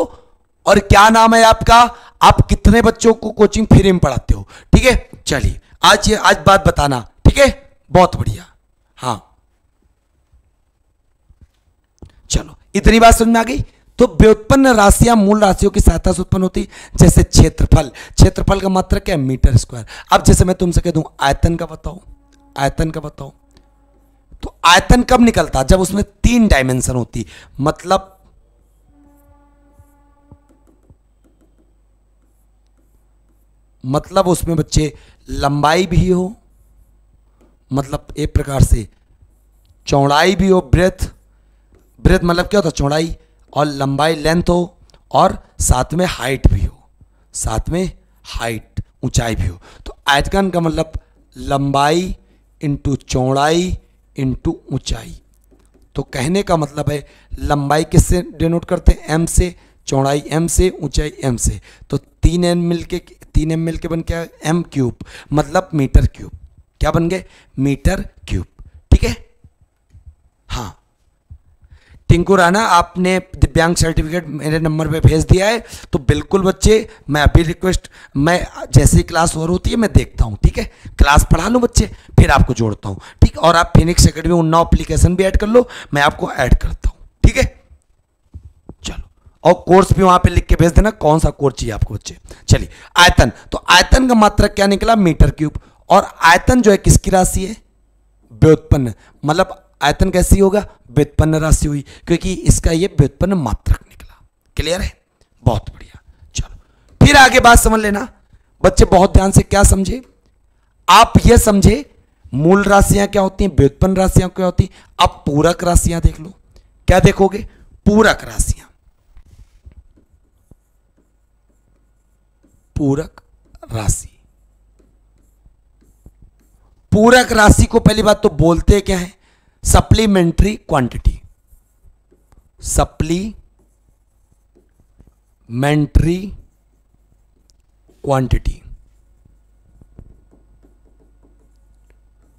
और क्या नाम है आपका? आप कितने बच्चों को कोचिंग फ्री में पढ़ाते हो? ठीक है? चलिए। आज ये, आज बात बताना, ठीक है? बहुत बढ़िया। हाँ। चलो, इतनी बात समझ में आ गई? तो व्युत्पन्न राशियाँ मूल राशियों की सहायता से उत्पन्न होती, जैसे क्षेत्रफल। क्षेत्रफल का मात्र क्या मीटर स्क्वायर। अब जैसे मैं तुमसे कह दूँ, आयतन का बताओ, आयतन का बताओ। तो आयतन कब निकलता? जब उसमें तीन डायमेंशन होती मतलब मतलब उसमें बच्चे लंबाई भी हो मतलब एक प्रकार से चौड़ाई भी हो ब्रेथ ब्रेथ मतलब क्या होता चौड़ाई और लंबाई लेंथ हो और साथ में हाइट भी हो, साथ में हाइट ऊंचाई भी हो। तो आयतन का मतलब लंबाई इंटू चौड़ाई इंटू ऊंचाई। तो कहने का मतलब है, लंबाई किससे डिनोट करते हैं? एम से, चौड़ाई एम से, ऊंचाई एम से। तो तीन एम मिल के तीन एम के बन क्या एम क्यूब मतलब मीटर क्यूब क्या बन गए? मीटर क्यूब ठीक है? हाँ. टिंकू राणा आपने दिव्यांग सर्टिफिकेट मेरे नंबर पे भेज दिया है तो बिल्कुल बच्चे, मैं अभी रिक्वेस्ट मैं जैसे क्लास और होती है, मैं देखता हूँ, ठीक है? क्लास पढ़ा लो बच्चे, फिर आपको जोड़ता हूँ, ठीक? और आप फिनिक्स अकेडमी उन्ना अप्लीकेशन भी ऐड कर लो, मैं आपको ऐड करता हूँ, ठीक है? और कोर्स भी वहाँ पे लिख के भेज देना, कौन सा कोर्स चाहिए आपको बच्चे? चलिए, आयतन। तो आयतन का मात्रा क्या निकला? Metre cube. और आयतन जो है, किसकी राशि है? व्युत्पन्न। मतलब आयतन कैसी होगा? व्युत्पन्न राशि हुई, क्योंकि इसका ये व्युत्पन्न मात्रक निकला। क्लियर है? बहुत बढ़िया। चलो, फिर आगे बात समझ लेना। बच्चे बहुत ध्यान से क्या समझे? आप ये समझे, मूल राशियाँ क्या होती हैं, व्युत्पन्न राशियाँ क्या होती हैं? अब पूरक राशियाँ देख लो। क्या देखोगे? पूरक राशियाँ। पूरक राशि। पूरक राशि को पहली बात तो बोलते क्या है? Supplementary quantity supplementary quantity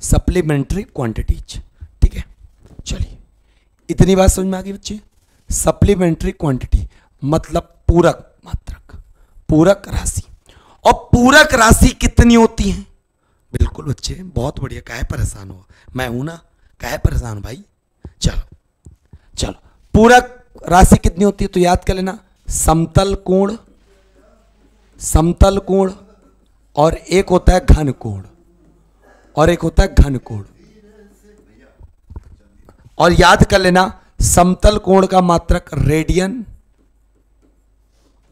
supplementary quantities ठीक है? चलिए, इतनी बात समझ में आ गई बच्चे? सप्लीमेंट्री क्वांटिटी मतलब पूरक मात्रक, पूरक राशि। और पूरक राशि कितनी होती है? बिल्कुल बच्चे, बहुत बढ़िया। काहे परेशान हो? मैं हूँ ना? काहे परेशान भाई? चलो चलो। पूरक राशि कितनी होती है तो याद कर लेना। समतल कोण समतल कोण, और एक होता है घन कोण, और एक होता है घन कोण। और याद कर लेना, समतल कोण का मात्रक रेडियन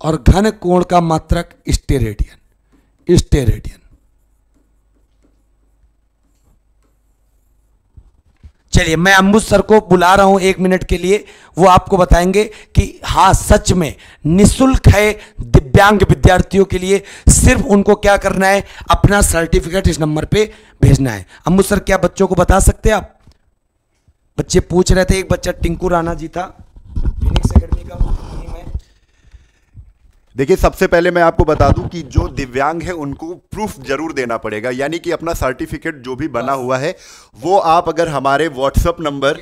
और घन कोण का मात्रक स्टेरेडियन स्टेरेडियन। चलिए, मैं अम्बुज सर को बुला रहा हूँ एक मिनट के लिए। वो आपको बताएँगे कि हाँ सच में निशुल्क है दिव्यांग विद्यार्थियों के लिए। सिर्फ़ उनको क्या करना है? अपना सर्टिफिकेट इस नंबर पे भेजना है। अम्बुज सर, क्या बच्चों को बता सकते हैं आप? बच्चे पूछ रहे थे, एक बच्चा टिंकू राणा जी था फिनिक्स एकेडमी का टीम है देखिए सबसे पहले मैं आपको बता दूँ कि जो दिव्यांग है उनको प्रूफ ज़रूर देना पड़ेगा। यानी कि अपना सर्टिफिकेट जो भी बना हुआ है वो आप अगर हमारे व्हाट्सएप नंबर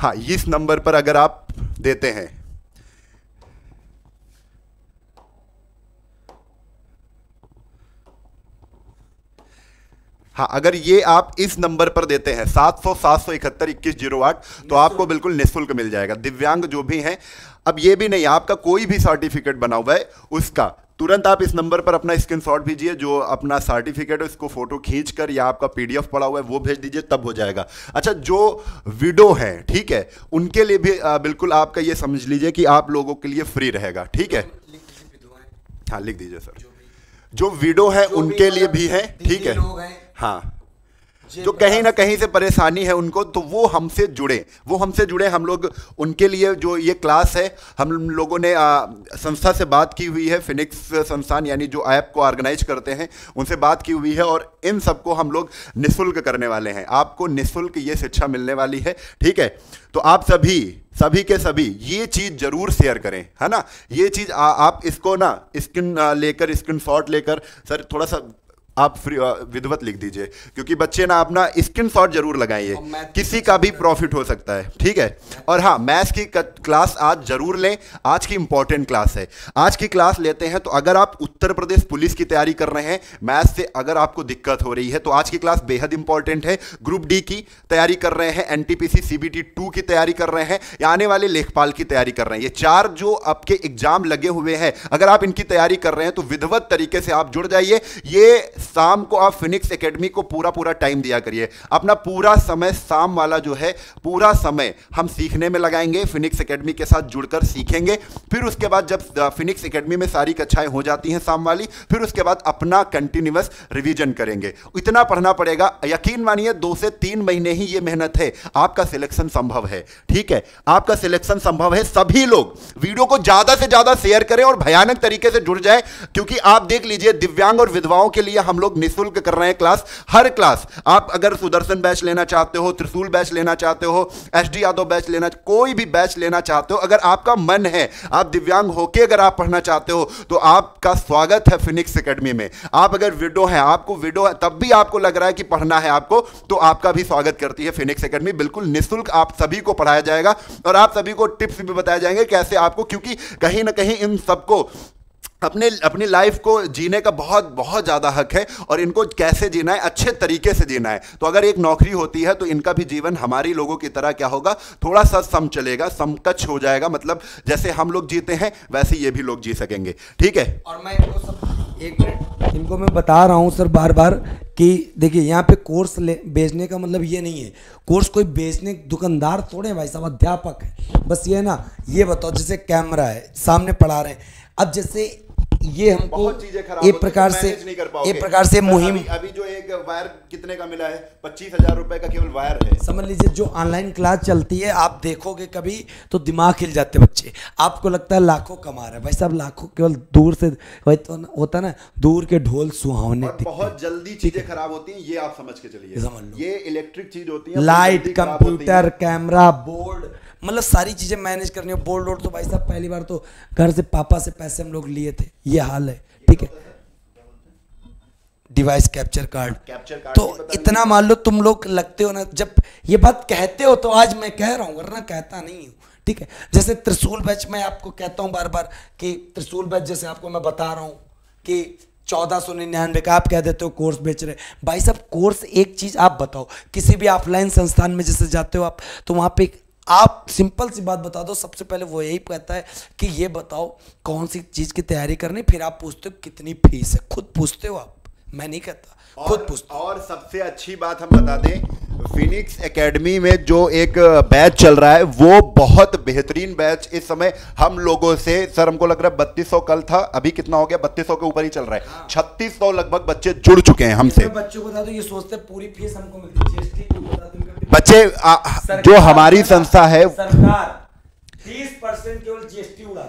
हाँ इस नंबर पर अगर आप देते हैं हाँ अगर ये आप इस नंबर पर देते हैं सात सौ सात सौ इकहत्तर इक्कीस ज़ीरो आठ तो आपको बिल्कुल निःशुल्क मिल जाएगा। दिव्यांग जो भी हैं अब ये भी नहीं आपका कोई भी सर्टिफिकेट बना हुआ है उसका तुरंत आप इस नंबर पर अपना स्क्रीनशॉट भेजिए जो अपना सर्टिफिकेट है उसको फ़ोटो खींच कर या आपका पीडीएफ पड़ा हुआ है वो भेज दीजिए तब हो जाएगा। अच्छा जो विडो है ठीक है उनके लिए भी बिल्कुल आपका ये समझ लीजिए कि आप लोगों के लिए फ्री रहेगा ठीक है? हाँ। लिख दीजिए सर। जो विडो है उनके लिए भी है ठीक है हाँ। जो कहीं ना कहीं से परेशानी है उनको तो वो हमसे जुड़े। वो हमसे जुड़े हम लोग उनके लिए जो ये क्लास है हम लोगों ने आ, संस्था से बात की हुई है फिनिक्स संस्थान यानी जो ऐप को ऑर्गेनाइज करते हैं उनसे बात की हुई है और इन सबको हम लोग निःशुल्क करने वाले हैं। आपको निःशुल्क ये शिक्षा मिलने वाली है ठीक है? तो आप सभी सभी के सभी ये चीज़ ज़रूर शेयर करें है ना? ये चीज़ आ, आप इसको ना स्क्रीन लेकर स्क्रीन शॉट लेकर सर थोड़ा सा आप फ्री विधवत लिख दीजिए क्योंकि बच्चे ना अपना स्क्रीन शॉट ज़रूर लगाइए किसी का भी प्रॉफिट हो सकता है ठीक है? और हाँ मैथ्स की क्लास आज ज़रूर लें आज की इंपॉर्टेंट क्लास है। आज की क्लास लेते हैं तो अगर आप उत्तर प्रदेश पुलिस की तैयारी कर रहे हैं मैथ्स से अगर आपको दिक्कत हो रही है तो आज की क्लास बेहद इंपॉर्टेंट है। ग्रुप डी की तैयारी कर रहे हैं एनटीपीसी सीबीटी टू की तैयारी कर रहे हैं या आने वाले लेखपाल की तैयारी कर रहे हैं। ये चार जो आपके एग्ज़ाम लगे हुए हैं अगर आप इनकी तैयारी कर रहे हैं तो विधवत तरीके से आप जुड़ जाइए। ये शाम को आप फिनिक्स एकेडमी को पूरा पूरा टाइम दिया करिए। अपना पूरा समय शाम वाला जो है, पूरा समय हम सीखने में लगाएँगे फिनिक्स एकेडमी के साथ जुड़कर सीखेंगे। फिर उसके बाद जब फिनिक्स एकेडमी में सारी कक्षाएँ हो जाती हैं शाम वाली, फिर उसके बाद अपना कंटिन्यूस रिवीजन करेंगे। इतना पढ़ना पड़ेगा। यकीन मानिए, दो से तीन महीने ही ये मेहनत है। आपका सिलेक्शन संभव है। ठीक है? आपका सिलेक्शन संभव है। सभी लोग वीडियो को ज़्यादा से ज़्यादा शेयर करें और भयानक तरीके से जुड़ जाए, क्योंकि आप देख लीजिए, दिव्यांग और विधवाओं के लिए हम लोग निःशुल्क कर रहे हैं क्लास, हर क्लास। आप अगर सुदर्शन बैच लेना चाहते हो, त्रिशूल बैच लेना चाहते हो, एस डी यादव बैच लेना कोई भी बैच लेना चाहते हो, अगर आपका मन है, आप दिव्यांग होके अगर आप पढ़ना चाहते हो तो आपका स्वागत है फिनिक्स एकेडमी में। आप अगर विडो है, आपको विडो है, तब भी आपको लग रहा है कि पढ़ना है आपको तो आपका भी स्वागत करती है फिनिक्स एकेडमी। बिल्कुल निःशुल्क आप सभी को पढ़ाया जाएगा, और आप सभी को टिप्स भी बताए जाएँगे कैसे आपको, क्योंकि कहीं ना कहीं इन सबको अपने, अपनी लाइफ को जीने का बहुत बहुत ज़्यादा हक है और इनको कैसे जीना है, अच्छे तरीके से जीना है। तो अगर एक नौकरी होती है तो इनका भी जीवन हमारी लोगों की तरह क्या होगा? थोड़ा सा सम चलेगा समकच हो जाएगा। मतलब जैसे हम लोग जीते हैं, वैसे ये भी लोग जी सकेंगे। ठीक है? और मैं इनको सब, एक मिनट, इनको मैं बता रहा हूँ सर बार बार कि देखिए, यहाँ पे कोर्स ले, बेचने का मतलब ये नहीं है। कोर्स कोई बेचने, दुकानदार थोड़े भाई साहब, अध्यापक है। बस ये ना, ये बताओ, जैसे कैमरा है, सामने पढ़ा रहे हैं। अब जैसे ये हमको एक प्रकार से एक प्रकार से मुहिम अभी, अभी जो एक वायर कितने का मिला है? पच्चीस हज़ार रुपए का केवल वायर है। समझ लीजिए जो ऑनलाइन क्लास चलती है आप देखोगे कभी तो दिमाग हिल जाते बच्चे। आपको लगता है लाखों कमा रहे भाई साहब लाखों केवल दूर से वही तो होता ना दूर के ढोल सुहावने बहुत जल्दी चीज़ें खराब होती है ये आप समझ के चलिए। समझ लो। ये इलेक्ट्रिक चीज़ होती है लाइट कंप्यूटर कैमरा बोर्ड मतलब सारी चीज़ें मैनेज करनी हो। बोर्ड वोर्ड तो भाई साहब पहली बार तो घर से पापा से पैसे हम लोग लिए थे। ये हाल है ठीक है? Device capture card capture card तो इतना मान लो तुम लोग लगते हो ना जब ये बात कहते हो तो आज मैं कह रहा हूँ वरना कहता नहीं हूँ ठीक है? जैसे त्रिशूल बैच मैं आपको कहता हूँ बार बार कि त्रिशूल बैच जैसे आपको मैं बता रहा हूँ कि चौदह सौ निन्यानवे का आप कह देते हो कोर्स बेच रहे भाई साहब कोर्स एक चीज़ आप बताओ किसी भी ऑफलाइन संस्थान में जैसे जाते हो आप तो वहाँ पे आप सिंपल सी बात बता दो सबसे पहले वो यही कहता है कि ये बताओ कौन सी चीज़ की तैयारी करनी फिर आप पूछते हो कितनी फ़ीस है। खुद पूछते हो आप। मैं नहीं कहता। खुद पूछता और सबसे अच्छी बात हम बता दें फिनिक्स एकेडमी में जो एक बैच चल रहा है वो बहुत बेहतरीन बैच इस समय हम लोगों से सर हमको लग रहा है बत्तीस सौ कल था अभी कितना हो गया? बत्तीस सौ के ऊपर ही चल रहा है। छत्तीस सौ लगभग बच्चे जुड़ चुके हैं हमसे। बच्चों को बता दो ये सोचते पूरी फ़ीस हमको मिलती बच्चे आ, जो हमारी संस्था है सरकार 30 परसेंट केवल जीएसटी उड़ा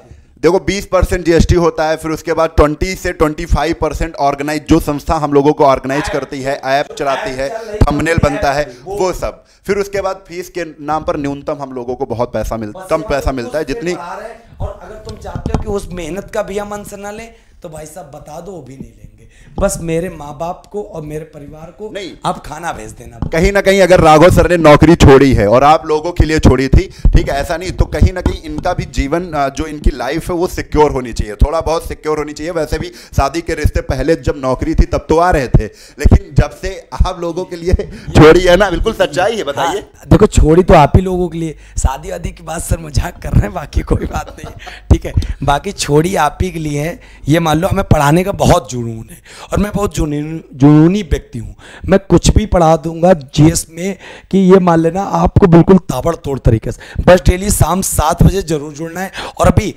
देखो 20 परसेंट जीएसटी होता है फिर उसके बाद 20 से 25 परसेंट ऑर्गेनाइज जो संस्था हम लोगों को ऑर्गेनाइज करती है ऐप चलाती है थंबनेल बनता है वो सब। फिर उसके बाद फ़ीस के नाम पर न्यूनतम हम लोगों को बहुत पैसा मिलता कम पैसा मिलता है जितनी और अगर तुम चाहते हो कि उस मेहनत का भी हम अंश ना लें तो भाई साहब बता दो वो भी नहीं लेंगे। बस मेरे माँ बाप को और मेरे परिवार को नहीं। आप खाना भेज देना। कहीं ना कहीं अगर राघव सर ने नौकरी छोड़ी है और आप लोगों के लिए छोड़ी थी ठीक है ऐसा नहीं तो कहीं ना कहीं इनका भी जीवन जो इनकी लाइफ है वो सिक्योर होनी चाहिए। थोड़ा बहुत सिक्योर होनी चाहिए। वैसे भी शादी के रिश्ते पहले जब नौकरी थी तब तो आ रहे थे लेकिन जब से आप लोगों के लिए [laughs] छोड़ी है ना बिल्कुल सच्चाई है बताइए। हाँ, देखो छोड़ी तो आप ही लोगों के लिए। शादी वादी की बात सर मज़ाक कर रहे हैं बाकी कोई बात नहीं ठीक है। बाकी छोड़ी आप ही के लिए है। ये मान लो हमें पढ़ाने का बहुत जुनून है। और मैं बहुत जुनून व्यक्ति हूँ। मैं कुछ भी पढ़ा दूँगा जीएस में कि ये मान लेना आपको बिल्कुल ताबड़तोड़ तरीके से। बस डेली शाम सात बजे ज़रूर जुड़ना है और अभी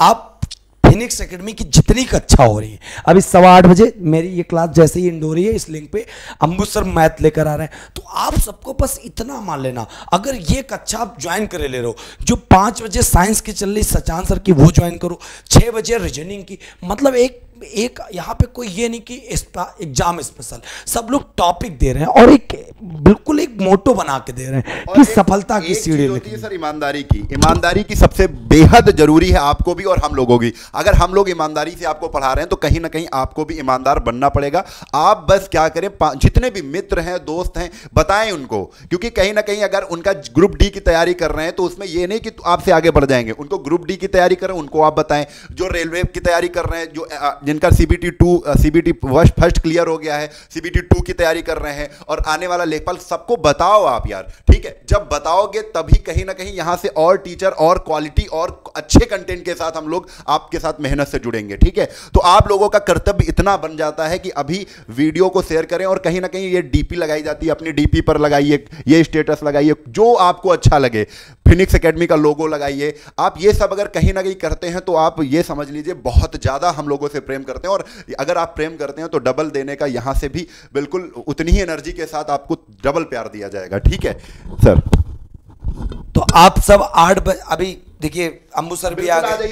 आप फिनिक्स एकेडमी की जितनी कक्षा हो रही है। अभी सवा आठ बजे मेरी ये क्लास जैसे ही इंड हो रही है, इस लिंक पे अम्बू सर मैथ लेकर आ रहे हैं। तो आप सबको बस इतना मान लेना, अगर ये कक्षा आप ज्वाइन करे ले रहे हो, जो पाँच बजे साइंस की चल रही सचान सर की वो ज्वाइन करो। छः बजे रीजनिंग की मतलब एक एक यहाँ पे कोई ये नहीं कि एग्ज़ाम स्पेशल। सब लोग टॉपिक दे रहे हैं और एक बिल्कुल एक मोटो बना के दे रहे हैं कि एक- सफलता की सीढ़ी होती है सर ईमानदारी की। ईमानदारी की सबसे बेहद ज़रूरी है आपको भी और हम लोगों की। अगर हम लोग ईमानदारी से आपको पढ़ा रहे हैं तो कहीं ना कहीं आपको भी ईमानदार बनना पड़ेगा। आप बस क्या करें जितने भी मित्र हैं दोस्त हैं बताएँ उनको। क्योंकि कहीं ना कहीं अगर उनका ग्रुप डी की तैयारी कर रहे हैं तो उसमें ये नहीं कि आपसे आगे बढ़ जाएँगे। उनको ग्रुप डी की तैयारी करें उनको आप बताएँ। जो रेलवे की तैयारी कर रहे हैं जो जिनका CBT two CBT first clear हो गया है सीबीटी टू की तैयारी कर रहे हैं, और आने वाला लेखपाल सबको बताओ आप यार, ठीक है? जब बताओगे तभी कहीं ना कहीं यहाँ से और टीचर और क्वालिटी और अच्छे कंटेंट के साथ हम लोग आपके साथ मेहनत से जुड़ेंगे, ठीक है? तो आप लोगों का कर्तव्य इतना बन जाता है कि अभी वीडियो को शेयर करें, और कहीं ना कहीं ये डीपी लगाई जाती है, अपनी डीपी पर लगाइए, ये स्टेटस लगाइए, जो आपको अच्छा लगे फिनिक्स एकेडमी का लोगो लगाइए, आप ये सब अगर कहीं ना कहीं करते हैं तो आप ये समझ लीजिए, बहुत ज़्यादा हम लोगों से प्रेम करते हैं और अगर आप प्रेम करते हैं तो डबल देने का यहाँ से भी बिल्कुल उतनी ही एनर्जी के साथ आपको डबल प्यार दिया जाएगा ठीक है? सर। तो आप सब आठ बजे अभी देखिए अम्बू सर भी आ गए।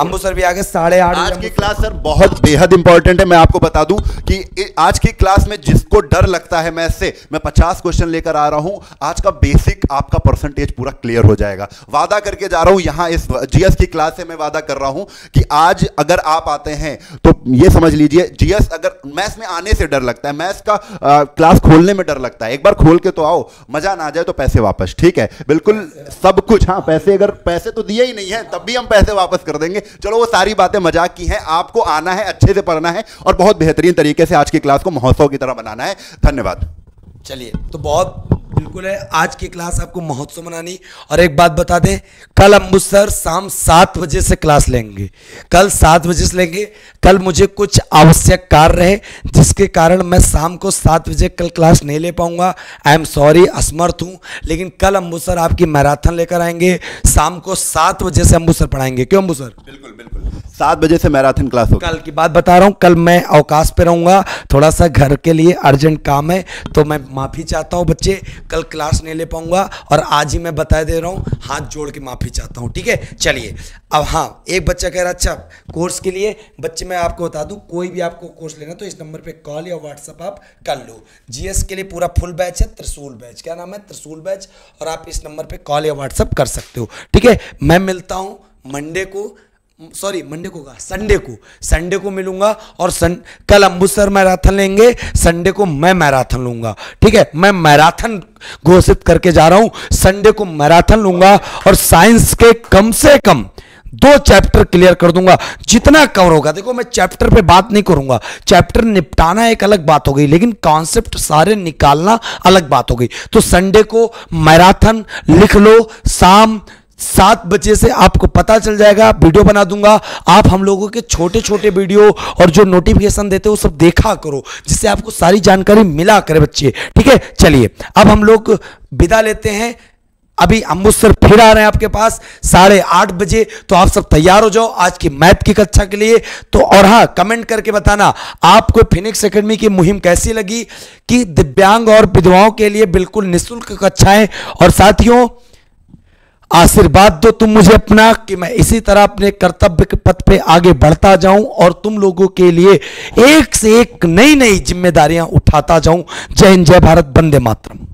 अम्बू सर भी आ गए साढ़े आठ आज की क्लास सर बहुत बेहद इंपॉर्टेंट है। मैं आपको बता दूँ कि आज की क्लास में जिसको डर लगता है मैथ से मैं 50 क्वेश्चन लेकर आ रहा हूँ। आज का बेसिक आपका परसेंटेज पूरा क्लियर हो जाएगा। वादा करके जा रहा हूँ यहाँ इस जीएस की क्लास से मैं वादा कर रहा हूँ कि आज अगर आप आते हैं तो ये समझ लीजिए जीएस अगर मैथ्स में आने से डर लगता है मैथ्स का आ, क्लास खोलने में डर लगता है। एक बार खोल के तो आओ मज़ा ना आ जाए तो पैसे वापस ठीक है? बिल्कुल सब कुछ हाँ पैसे अगर पैसे तो दिए ही नहीं है, तब भी हम पैसे वापस कर देंगे। चलो, वो सारी बातें मज़ाक की हैं, आपको आना है, अच्छे से पढ़ना है, और बहुत बेहतरीन तरीके से आज की क्लास को महोत्सव की तरह बनाना है। धन्यवाद। चलिए तो बहुत बिल्कुल है। आज की क्लास आपको महोत्सव मनानी। और एक बात बता दें, कल अम्बू सर शाम सात बजे से क्लास लेंगे। कल सात बजे से लेंगे। कल मुझे कुछ आवश्यक कार्य रहे, जिसके कारण मैं शाम को सात बजे कल क्लास नहीं ले पाऊँगा। आई एम सॉरी असमर्थ हूँ। लेकिन कल अम्बू सर आपकी मैराथन लेकर आएँगे। शाम को सात बजे से अम्बू सर पढ़ाएँगे। क्यों अम्बू सर बिल्कुल बिल्कुल। सात बजे से मैराथन क्लास होगी। कल की बात बता रहा हूँ, कल मैं अवकाश पे रहूँगा, थोड़ा सा घर के लिए अर्जेंट काम है तो मैं माफ़ी चाहता हूँ बच्चे, कल क्लास नहीं ले पाऊँगा, और आज ही मैं बता दे रहा हूँ, हाथ जोड़ के माफ़ी चाहता हूँ, ठीक है? चलिए, अब हाँ एक बच्चा कह रहा अच्छा कोर्स के लिए, बच्चे, मैं आपको बता दूँ, कोई भी आपको कोर्स लेना तो इस नंबर पर कॉल या व्हाट्सअप आप कर लो। जीएस के लिए पूरा फुल बैच है, त्रिशूल बैच क्या नाम है? त्रिशूल बैच और आप इस नंबर पर कॉल या व्हाट्सअप कर सकते हो, ठीक है? मैं मिलता हूँ मंडे को सॉरी मंडे को कहा संडे को। संडे को मिलूँगा और सन कल अम्बुसर मैराथन लेंगे संडे को मैं मैराथन लूँगा। ठीक है? मैं मैराथन घोषित करके जा रहा हूँ संडे को मैराथन लूँगा और साइंस के कम से कम दो चैप्टर क्लियर कर दूँगा। जितना कवर होगा, देखो मैं चैप्टर पे बात नहीं करूँगा। चैप्टर निपटाना एक अलग बात हो गई, लेकिन कॉन्सेप्ट सारे निकालना अलग बात हो गई। तो संडे को मैराथन लिख लो, शाम सात बजे से आपको पता चल जाएगा, वीडियो बना दूँगा। आप हम लोगों के छोटे छोटे वीडियो और जो नोटिफिकेशन देते हो सब देखा करो, जिससे आपको सारी जानकारी मिला करे बच्चे। ठीक है? चलिए, अब हम लोग विदा लेते हैं। अभी अमृतसर फिर आ रहे हैं आपके पास, साढ़े आठ बजे तो आप सब तैयार हो जाओ आज की मैथ की कक्षा के लिए। तो और हाँ कमेंट करके बताना, आपको फिनिक्स एकेडमी की मुहिम कैसी लगी? कि दिव्यांग और विधवाओं के लिए बिल्कुल निःशुल्क कक्षाएँ, और साथियों आशीर्वाद दो तुम मुझे अपना कि मैं इसी तरह अपने कर्तव्य के पथ पे आगे बढ़ता जाऊँ और तुम लोगों के लिए एक से एक नई नई जिम्मेदारियाँ उठाता जाऊँ। जय हिंद, जय भारत बंदे मातरम।